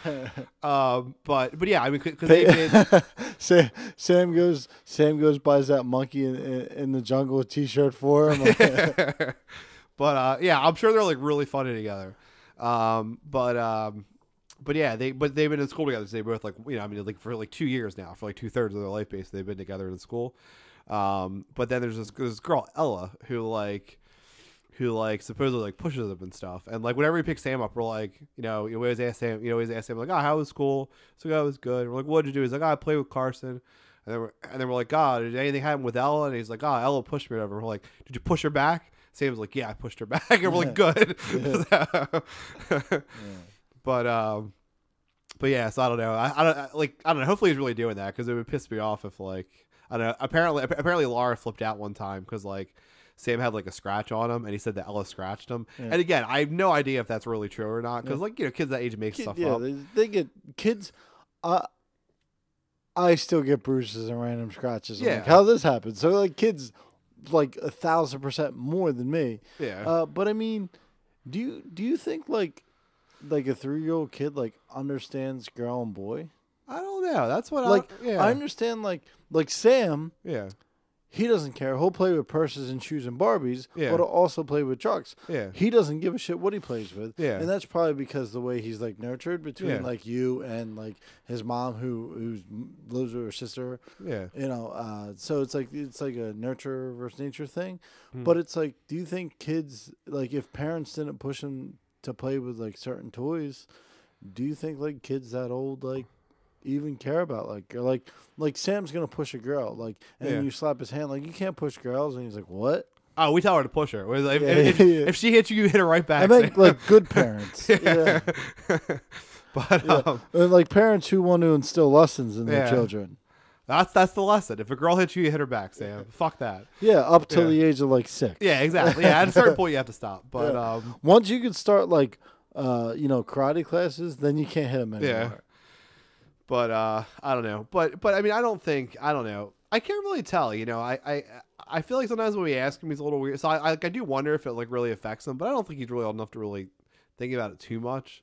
Speaker 2: Um. But but yeah. I mean, because they did.
Speaker 1: Sam, Sam goes. Sam goes buys that monkey in, in, in the jungle T-shirt for him.
Speaker 2: but uh, yeah, I'm sure they're like really funny together. Um. But um. But yeah, they but they've been in school together. So they both like you know I mean like for like two years now for like two thirds of their life base they've been together in schoal. Um. But then there's this this girl Ella who like who like supposedly like pushes him and stuff. And like whenever he picks Sam up, we're like, you know, you always ask Sam, you know, always ask Sam like, oh, how was school? So oh, it was good. we're like, what'd you do? He's like, oh, I played with Carson. And then we're and then we're like, God, did anything happen with Ella? And he's like, oh, Ella pushed me over. We're like, did you push her back? Sam's like, yeah, I pushed her back. And we're like, good. But um, but yeah, so I don't know. I, I don't I, like. I don't know. Hopefully, he's really doing that because it would piss me off if like I don't know. Apparently, apparently, Laura flipped out one time because like Sam had like a scratch on him, and he said that Ella scratched him.
Speaker 1: Yeah.
Speaker 2: And again, I have no idea if that's really true or not because
Speaker 1: Yeah.
Speaker 2: like you know, kids that age make
Speaker 1: Kid-
Speaker 2: stuff
Speaker 1: yeah,
Speaker 2: up.
Speaker 1: they, they get kids. Uh, I still get bruises and random scratches. I'm
Speaker 2: Yeah.
Speaker 1: like, how this happened? So like kids, like a thousand percent more than me.
Speaker 2: yeah.
Speaker 1: Uh, but I mean, do you do you think like like a three year old kid like understands girl and boy?
Speaker 2: I don't know. That's what
Speaker 1: like
Speaker 2: I. Yeah.
Speaker 1: I understand like like Sam.
Speaker 2: yeah.
Speaker 1: He doesn't care. He'll play with purses and shoes and Barbies,
Speaker 2: Yeah.
Speaker 1: but he'll also play with trucks.
Speaker 2: Yeah.
Speaker 1: He doesn't give a shit what he plays with.
Speaker 2: Yeah.
Speaker 1: And that's probably because the way he's like nurtured between
Speaker 2: Yeah.
Speaker 1: like you and like his mom who who's lives with her sister.
Speaker 2: Yeah.
Speaker 1: You know, uh, so it's like it's like a nurture versus nature thing.
Speaker 2: Hmm.
Speaker 1: But it's like, do you think kids like if parents didn't push them to play with like certain toys, do you think like kids that old like even care about like like like Sam's gonna push a girl like and
Speaker 2: Yeah.
Speaker 1: you slap his hand like you can't push girls and he's like what?
Speaker 2: Oh, we tell her to push her. If, if,
Speaker 1: Yeah,
Speaker 2: if,
Speaker 1: yeah, yeah.
Speaker 2: if she hits you, you hit her right back.
Speaker 1: I meant like good parents. yeah.
Speaker 2: but um,
Speaker 1: like parents who want to instill lessons in their children.
Speaker 2: that's that's the lesson. If a girl hits you, you hit her back, Sam. Fuck that.
Speaker 1: Yeah, up till the age of like six.
Speaker 2: Yeah, exactly. Yeah, at a certain point, you have to stop. But um,
Speaker 1: Once you can start like, uh, you know, karate classes, then you can't hit them anymore.
Speaker 2: But uh, I don't know. But but I mean, I don't think I don't know. I can't really tell. You know, I I I feel like sometimes when we ask him, he's a little weird. So I I, like, I do wonder if it like really affects him. But I don't think he's really old enough to really think about it too much.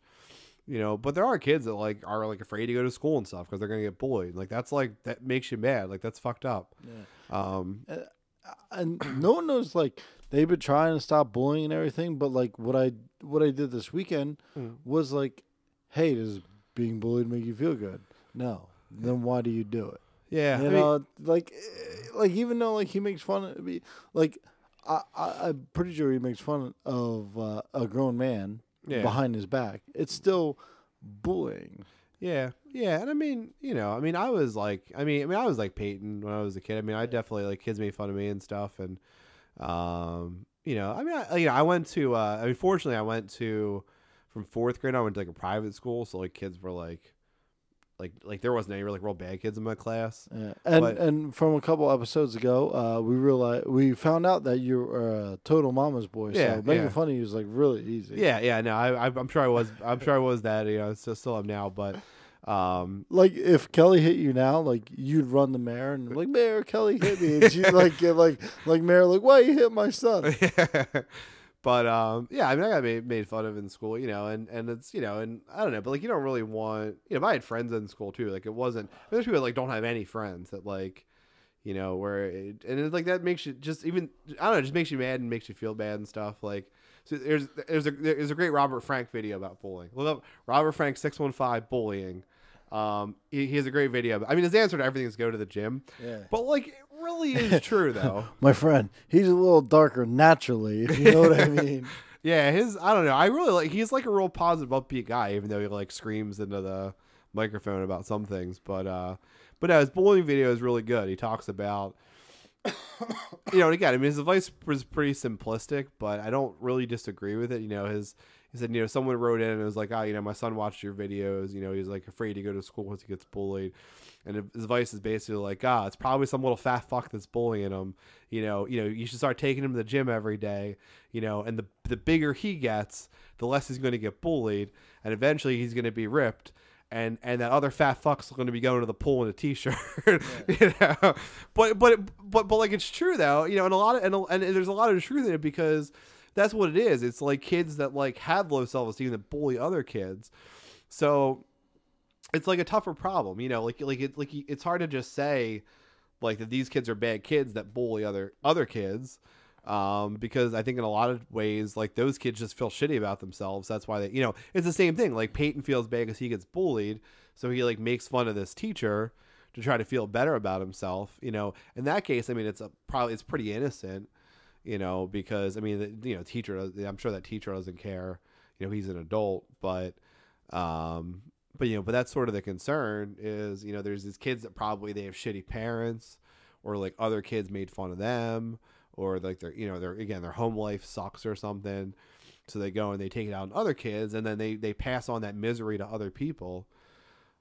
Speaker 2: You know, but there are kids that like are like afraid to go to school and stuff because they're gonna get bullied. Like that's like that makes you mad. Like that's fucked up.
Speaker 1: Yeah.
Speaker 2: Um,
Speaker 1: and no one knows like they've been trying to stop bullying and everything but like what i what i did this weekend
Speaker 2: Mm.
Speaker 1: was like hey does being bullied make you feel good no then why do you do it
Speaker 2: yeah,
Speaker 1: you
Speaker 2: I mean-
Speaker 1: know like eh, like even though like he makes fun of me like I, I i'm pretty sure he makes fun of uh, a grown man
Speaker 2: yeah.
Speaker 1: behind his back it's still bullying
Speaker 2: Yeah, yeah, and I mean, you know, I mean, I was like, I mean, I mean, I was like Peyton when I was a kid. I mean, I definitely like kids made fun of me and stuff, and um, you know, I mean, I, you know, I went to, uh, I mean, fortunately, I went to from fourth grade. I went to like a private school, so like kids were like, like, like there wasn't any like real bad kids in my class.
Speaker 1: Yeah. And
Speaker 2: But-
Speaker 1: and from a couple episodes ago, uh, we realized we found out that you're a total mama's boy.
Speaker 2: Yeah,
Speaker 1: so making
Speaker 2: yeah.
Speaker 1: fun of you is like really easy.
Speaker 2: Yeah, yeah, no, I, I'm sure I was, I'm sure I was that, you know, still, still am now, but, um,
Speaker 1: Like if Kelly hit you now, like you'd run the mayor and like Mayor Kelly hit me, and she'd like get like like Mayor like why you hit my son?
Speaker 2: but um, yeah, I mean, I got made, made fun of in school, you know, and and it's you know, and I don't know, but like you don't really want, you know, I had friends in school too. Like it wasn't. There's people that like don't have any friends that like, you know, where it, and it's like that makes you just even I don't know, just makes you mad and makes you feel bad and stuff. Like so there's there's a there's a great Robert Frank video about bullying. Look up Robert Frank six one five bullying. Um, he, he has a great video. I mean, his answer to everything is go to the gym,
Speaker 1: Yeah.
Speaker 2: but like it really is true though.
Speaker 1: My friend, he's a little darker naturally, if you know what I mean.
Speaker 2: Yeah, his I don't know. I really like he's like a real positive upbeat guy, even though he like screams into the microphone about some things. But uh but no, his bullying video is really good. He talks about you know, and again, I mean his advice was pretty simplistic, but I don't really disagree with it. You know, his he said, you know, someone wrote in and it was like, oh, you know, my son watched your videos. You know, he's like afraid to go to school because he gets bullied. And his advice is basically like, ah, it's probably some little fat fuck that's bullying him. You know, you know, you should start taking him to the gym every day. You know, and the the bigger he gets, the less he's going to get bullied, and eventually he's going to be ripped. And, and that other fat fuck's going to be going to the pool in a t-shirt, you know. But but but but like it's true though, you know, and a lot of and, and there's a lot of truth in it because that's what it is. It's like kids that like have low self esteem that bully other kids. So it's like a tougher problem, you know. Like like it like it's hard to just say like that these kids are bad kids that bully other other kids. Um, because I think in a lot of ways, like those kids just feel shitty about themselves. That's why they, you know, it's the same thing. Like Peyton feels bad because he gets bullied, so he like makes fun of this teacher to try to feel better about himself. You know, in that case, I mean, it's a probably it's pretty innocent you know, because I mean, the, you know, teacher, I'm sure that teacher doesn't care, you know, he's an adult, but, um, but you know, but that's sort of the concern is, you know, there's these kids that probably they have shitty parents, or like other kids made fun of them, or like their, you know, their again their home life sucks or something, so they go and they take it out on other kids, and then they they pass on that misery to other people.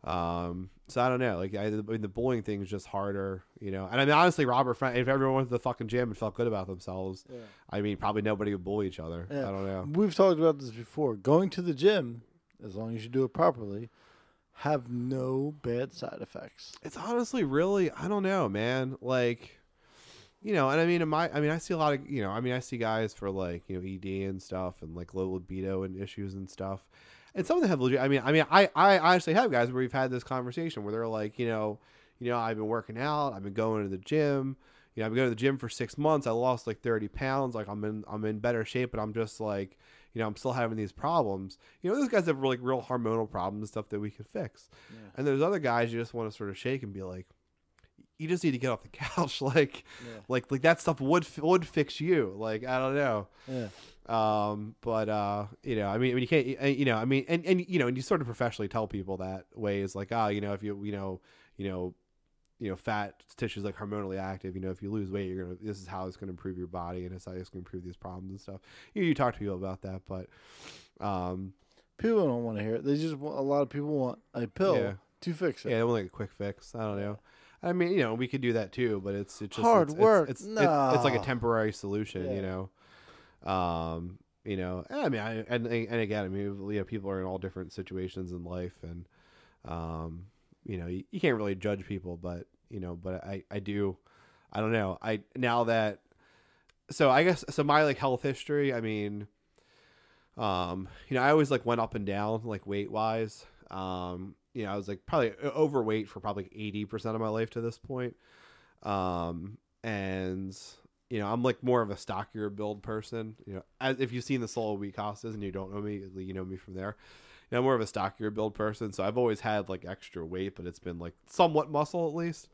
Speaker 2: Um, so I don't know. Like I, I mean, the bullying thing is just harder, you know. And I mean, honestly, Robert Frank, if everyone went to the fucking gym and felt good about themselves,
Speaker 1: Yeah.
Speaker 2: I mean, probably nobody would bully each other.
Speaker 1: Yeah.
Speaker 2: I don't know.
Speaker 1: We've talked about this before. Going to the gym, as long as you do it properly, have no bad side effects.
Speaker 2: It's honestly really, I don't know, man. Like, you know, and I mean, in my, I mean, I see a lot of, you know, I mean, I see guys for like, you know, ED and stuff, and like low libido and issues and stuff. And some of them have legit. I mean, I mean, I, I honestly have guys where we've had this conversation where they're like, you know, you know, I've been working out, I've been going to the gym. You know, I've been going to the gym for six months. I lost like thirty pounds. Like I'm in, I'm in better shape, but I'm just like, you know, I'm still having these problems. You know, those guys have like real hormonal problems and stuff that we could fix.
Speaker 1: Yeah.
Speaker 2: And there's other guys you just want to sort of shake and be like, you just need to get off the couch. like,
Speaker 1: Yeah.
Speaker 2: like, like that stuff would would fix you. Like, I don't know.
Speaker 1: Yeah.
Speaker 2: Um, but uh, you know, I mean, I mean, you can't, uh, you know, I mean, and and you know, and you sort of professionally tell people that way is like, ah, you know, if you, you know, you know, you know, fat tissue is like hormonally active. You know, if you lose weight, you're gonna. This is how it's gonna improve your body, and it's how it's gonna improve these problems and stuff. You, you talk to people about that, but, um,
Speaker 1: People don't want to hear it. They just want, a lot of people want a pill
Speaker 2: Yeah.
Speaker 1: to fix it.
Speaker 2: yeah, they want like a quick fix. I don't know. I mean, you know, we could do that too, but it's it's just
Speaker 1: Hard
Speaker 2: it's,
Speaker 1: work.
Speaker 2: It's it's, it's, it's like a temporary solution, you know. Um, you know, and I mean, I, and and again, I mean, you know, people are in all different situations in life, and um, you know, you, you can't really judge people, but you know, but I I do, I don't know, I now that, so I guess so my like health history, I mean, um, you know, I always like went up and down like weight wise. Um, you know, I was like probably overweight for probably eighty percent of my life to this point. Um, and you know, I'm like more of a stockier build person. You know, as if you've seen the Whole Wheat Costas and you don't know me, you know me from there. You know, I'm more of a stockier build person, so I've always had like extra weight, but it's been like somewhat muscle at least.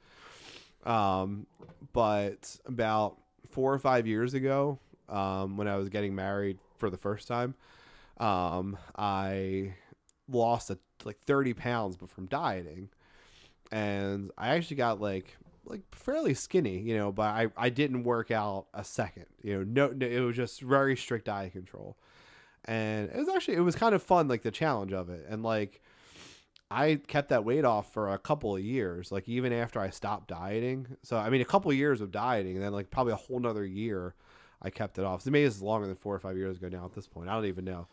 Speaker 2: Um, but about four or five years ago, um, when I was getting married for the first time, um, I lost a, like 30 pounds, but from dieting, and I actually got like like fairly skinny, you know, but I, I didn't work out a second, you know, no, no, it was just very strict diet control. And it was actually, it was kind of fun, like the challenge of it. And like, I kept that weight off for a couple of years, like even after I stopped dieting. So, I mean, a couple of years of dieting and then like probably a whole nother year, I kept it off. So maybe it's longer than four or five years ago now at this point. I don't even know.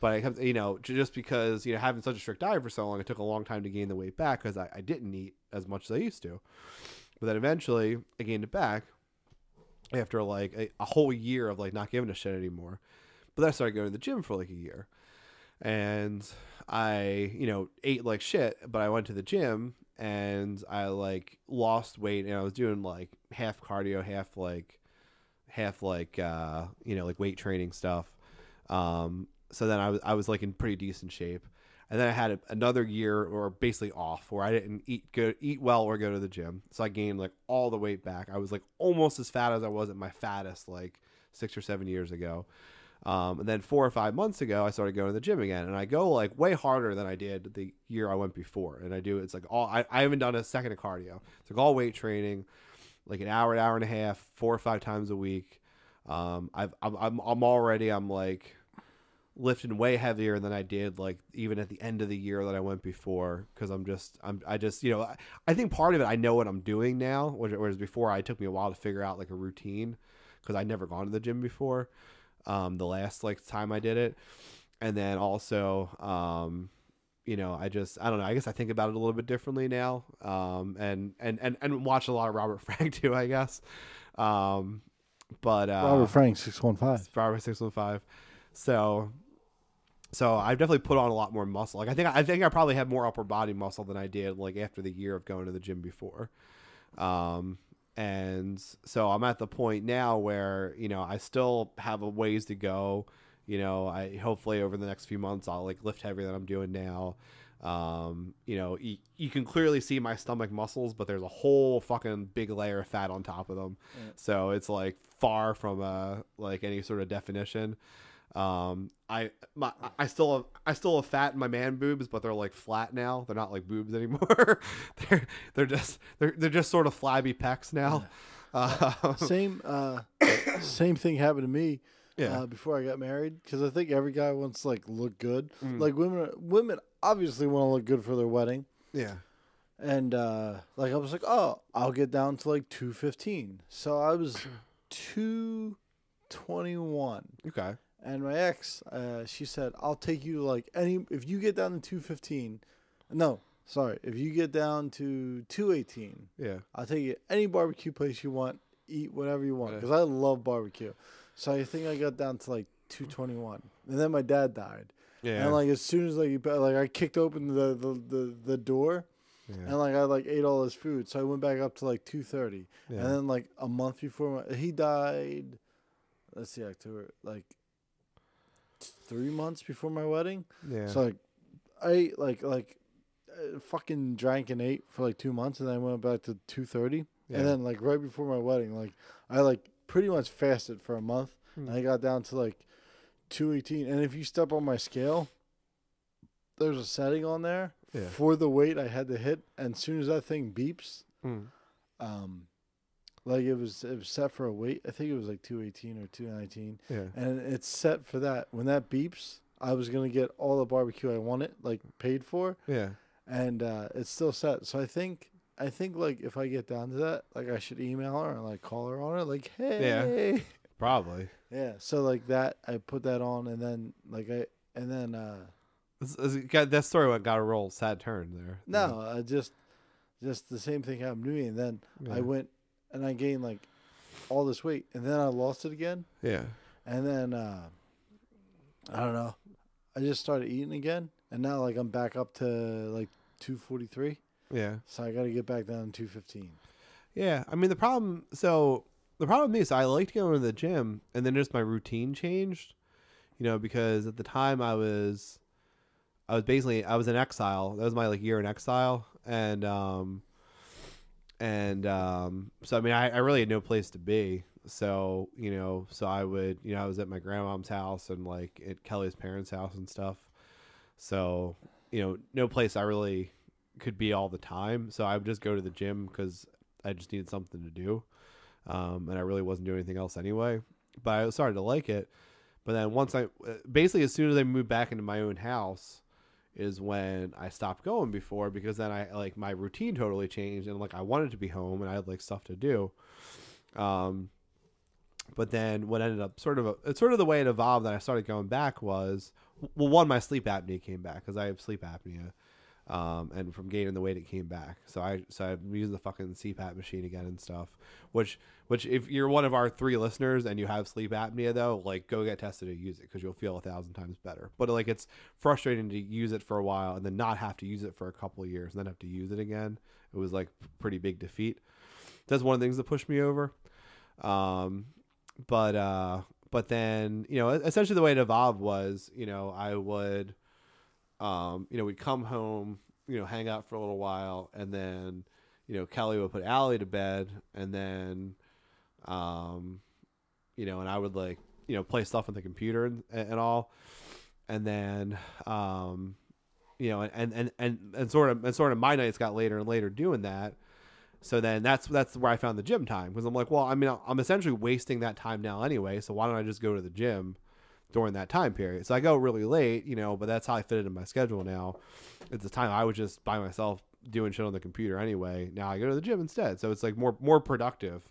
Speaker 2: But I kept, you know, just because, you know, having such a strict diet for so long, it took a long time to gain the weight back because I, I didn't eat as much as I used to. But then eventually I gained it back after like a, a whole year of like not giving a shit anymore. But then I started going to the gym for like a year. And I, you know, ate like shit, but I went to the gym and I like lost weight and I was doing like half cardio, half like half like uh, you know, like weight training stuff. Um so then I was I was like in pretty decent shape. And then I had a, another year or basically off where I didn't eat good, eat well or go to the gym. So I gained like all the weight back. I was like almost as fat as I was at my fattest like six or seven years ago. Um, and then four or five months ago, I started going to the gym again, and I go like way harder than I did the year I went before. And I do it's like all I, I haven't done a second of cardio. It's like all weight training, like an hour, an hour and a half, four or five times a week. Um, I've I'm, I'm already I'm like lifting way heavier than I did like even at the end of the year that I went before because I'm just I'm I just you know I, I think part of it I know what I'm doing now whereas before I took me a while to figure out like a routine because I'd never gone to the gym before um the last like time I did it and then also um you know I just I don't know I guess I think about it a little bit differently now um and and and, and watch a lot of Robert Frank too I guess um but uh
Speaker 1: Robert Frank, six one five.
Speaker 2: Robert six one five. So, so I've definitely put on a lot more muscle. Like I think I think I probably have more upper body muscle than I did like after the year of going to the gym before. Um, and so I'm at the point now where you know I still have a ways to go. You know, I hopefully over the next few months I'll like lift heavier than I'm doing now. Um, you know, you, you can clearly see my stomach muscles, but there's a whole fucking big layer of fat on top of them.
Speaker 1: Yeah.
Speaker 2: So it's like far from uh like any sort of definition. Um, I my I still have I still have fat in my man boobs, but they're like flat now. They're not like boobs anymore. they're they're just they're they're just sort of flabby pecs now. Uh,
Speaker 1: Same uh, same thing happened to me.
Speaker 2: yeah.
Speaker 1: uh, before I got married because I think every guy wants to like look good.
Speaker 2: Mm.
Speaker 1: Like women, women obviously want to look good for their wedding,
Speaker 2: Yeah.
Speaker 1: and uh, like I was like, oh, I'll get down to like two fifteen. So I was two twenty one,
Speaker 2: Okay.
Speaker 1: And my ex, uh, she said, I'll take you to like any if you get down to two fifteen. No, sorry, if you get down to two eighteen,
Speaker 2: Yeah.
Speaker 1: I'll take you to any barbecue place you want, eat whatever you want because I love barbecue. So I think I got down to like two twenty one, and then my dad died.
Speaker 2: Yeah.
Speaker 1: And like as soon as like like I kicked open the the, the, the door
Speaker 2: yeah.
Speaker 1: and like I like ate all his food, so I went back up to like two thirty.
Speaker 2: yeah.
Speaker 1: And then like a month before my, he died, let's see October like three months before my wedding.
Speaker 2: yeah.
Speaker 1: So like I ate like like uh, fucking drank and ate for like two months, and then I went back to two thirty.
Speaker 2: yeah.
Speaker 1: And then like right before my wedding, like I like pretty much fasted for a month.
Speaker 2: Hmm.
Speaker 1: And I got down to like two eighteen. And if you step on my scale, there's a setting on there
Speaker 2: Yeah.
Speaker 1: for the weight I had to hit. And as soon as that thing beeps,
Speaker 2: Mm.
Speaker 1: um, like it was it was set for a weight. I think it was like two eighteen or two nineteen,
Speaker 2: Yeah.
Speaker 1: and it's set for that. When that beeps, I was gonna get all the barbecue I wanted, like paid for,
Speaker 2: Yeah.
Speaker 1: and uh, it's still set. So I think I think like if I get down to that, like I should email her and like call her on it, like hey, Yeah.
Speaker 2: Probably.
Speaker 1: yeah. So like that, I put that on, and then like I and then uh
Speaker 2: It's- it's got- that story what got a real sad turn there.
Speaker 1: no, I just just the same thing happened to me, and then I went and I gained like all this weight, and then I lost it again.
Speaker 2: Yeah.
Speaker 1: And then uh I don't know. I just started eating again and now like I'm back up to like 243.
Speaker 2: Yeah.
Speaker 1: So I got to get back down to 215.
Speaker 2: Yeah. I mean the problem so the problem with me is I liked going to the gym and then just my routine changed. You know, because at the time I was I was basically I was in exile. That was my like year in exile. And um and um so I mean I, I really had no place to be. So, you know, so I would you know, I was at my grandmom's house and like at Kelly's parents' house and stuff. So, you know, no place I really could be all the time. So I would just go to the gym because I just needed something to do. Um, and I really wasn't doing anything else anyway. But I started to like it. But then once I, basically, as soon as I moved back into my own house, is when I stopped going before because then I like my routine totally changed and like I wanted to be home and I had like stuff to do. Um, but then what ended up sort of a, it's sort of the way it evolved that I started going back was well one my sleep apnea came back because I have sleep apnea um, and from gaining the weight it came back. So I so I'm using the fucking CPAP machine again and stuff. Which which if you're one of our three listeners and you have sleep apnea though, like go get tested and use it because you'll feel a thousand times better. But like it's frustrating to use it for a while and then not have to use it for a couple of years and then have to use it again. It was like pretty big defeat. That's one of the things that pushed me over. Um, but uh, but then you know essentially the way it evolved was you know I would um, you know, we'd come home, you know, hang out for a little while, and then, you know, Kelly would put Allie to bed, and then, um, you know, and I would like, you know, play stuff on the computer and, and all, and then, um, you know, and and and and sort of and sort of my nights got later and later doing that. So then that's that's where I found the gym time because I'm like, well, I mean, I'm essentially wasting that time now anyway. So why don't I just go to the gym? During that time period. So I go really late, you know, but that's how I fit it in my schedule now. At the time I was just by myself doing shit on the computer anyway. Now I go to the gym instead. So it's like more more productive,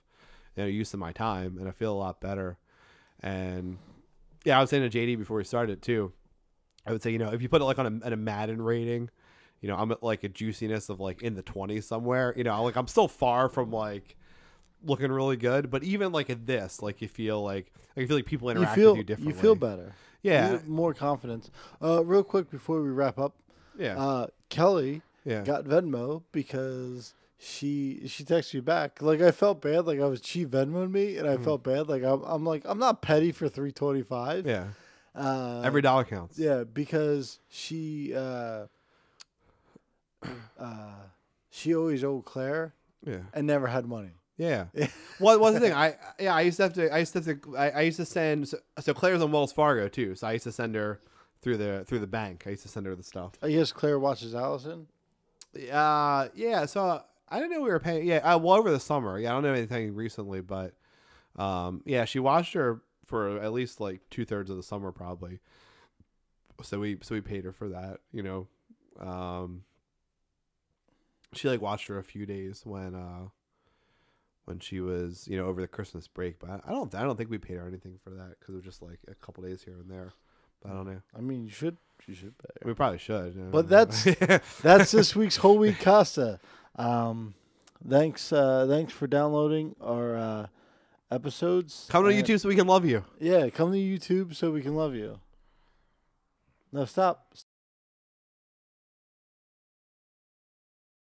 Speaker 2: you know, use of my time and I feel a lot better. And yeah, I was saying to JD before we started too. I would say, you know, if you put it like on a, a Madden rating, you know, I'm at like a juiciness of like in the 20s somewhere. You know, like I'm still far from like looking really good, but even like at this, like you feel like, like you feel like people
Speaker 1: You
Speaker 2: interact
Speaker 1: feel
Speaker 2: with you differently.
Speaker 1: you feel better.
Speaker 2: Yeah,
Speaker 1: You more confidence. Uh, real quick before we wrap up,
Speaker 2: yeah,
Speaker 1: uh, Kelly
Speaker 2: yeah.
Speaker 1: got Venmo because she she texted me back. Like I felt bad, like I was she Venmoed me, and I
Speaker 2: Mhm.
Speaker 1: felt bad. Like I'm, I'm like I'm not petty for three twenty five.
Speaker 2: yeah.
Speaker 1: Uh,
Speaker 2: Every dollar counts.
Speaker 1: yeah, because she uh, uh, she always owed Claire
Speaker 2: Yeah.
Speaker 1: and never had money.
Speaker 2: Yeah. What was the thing? I yeah, I used to have to I used to have to I, I used to send so, so Claire's on Wells Fargo too, so I used to send her through the through the bank. I used to send her the stuff.
Speaker 1: I guess Claire watches Allison.
Speaker 2: Uh yeah, so I didn't know we were paying yeah, uh, well over the summer. Yeah, I don't know anything recently, but um yeah, she watched her for at least like two thirds of the summer probably. So we so we paid her for that, you know. Um she like watched her a few days when uh when she was you know over the Christmas break. But I don't I don't think we paid her anything for that because it was just like a couple days here and there. But I don't know.
Speaker 1: I mean, you should you should pay. her.
Speaker 2: We probably should. yeah.
Speaker 1: But that's- That's this week's whole wheat Costa. Um, thanks uh, thanks for downloading our uh, episodes.
Speaker 2: come to YouTube so we can love you.
Speaker 1: Yeah, come to YouTube so we can love you. No, stop.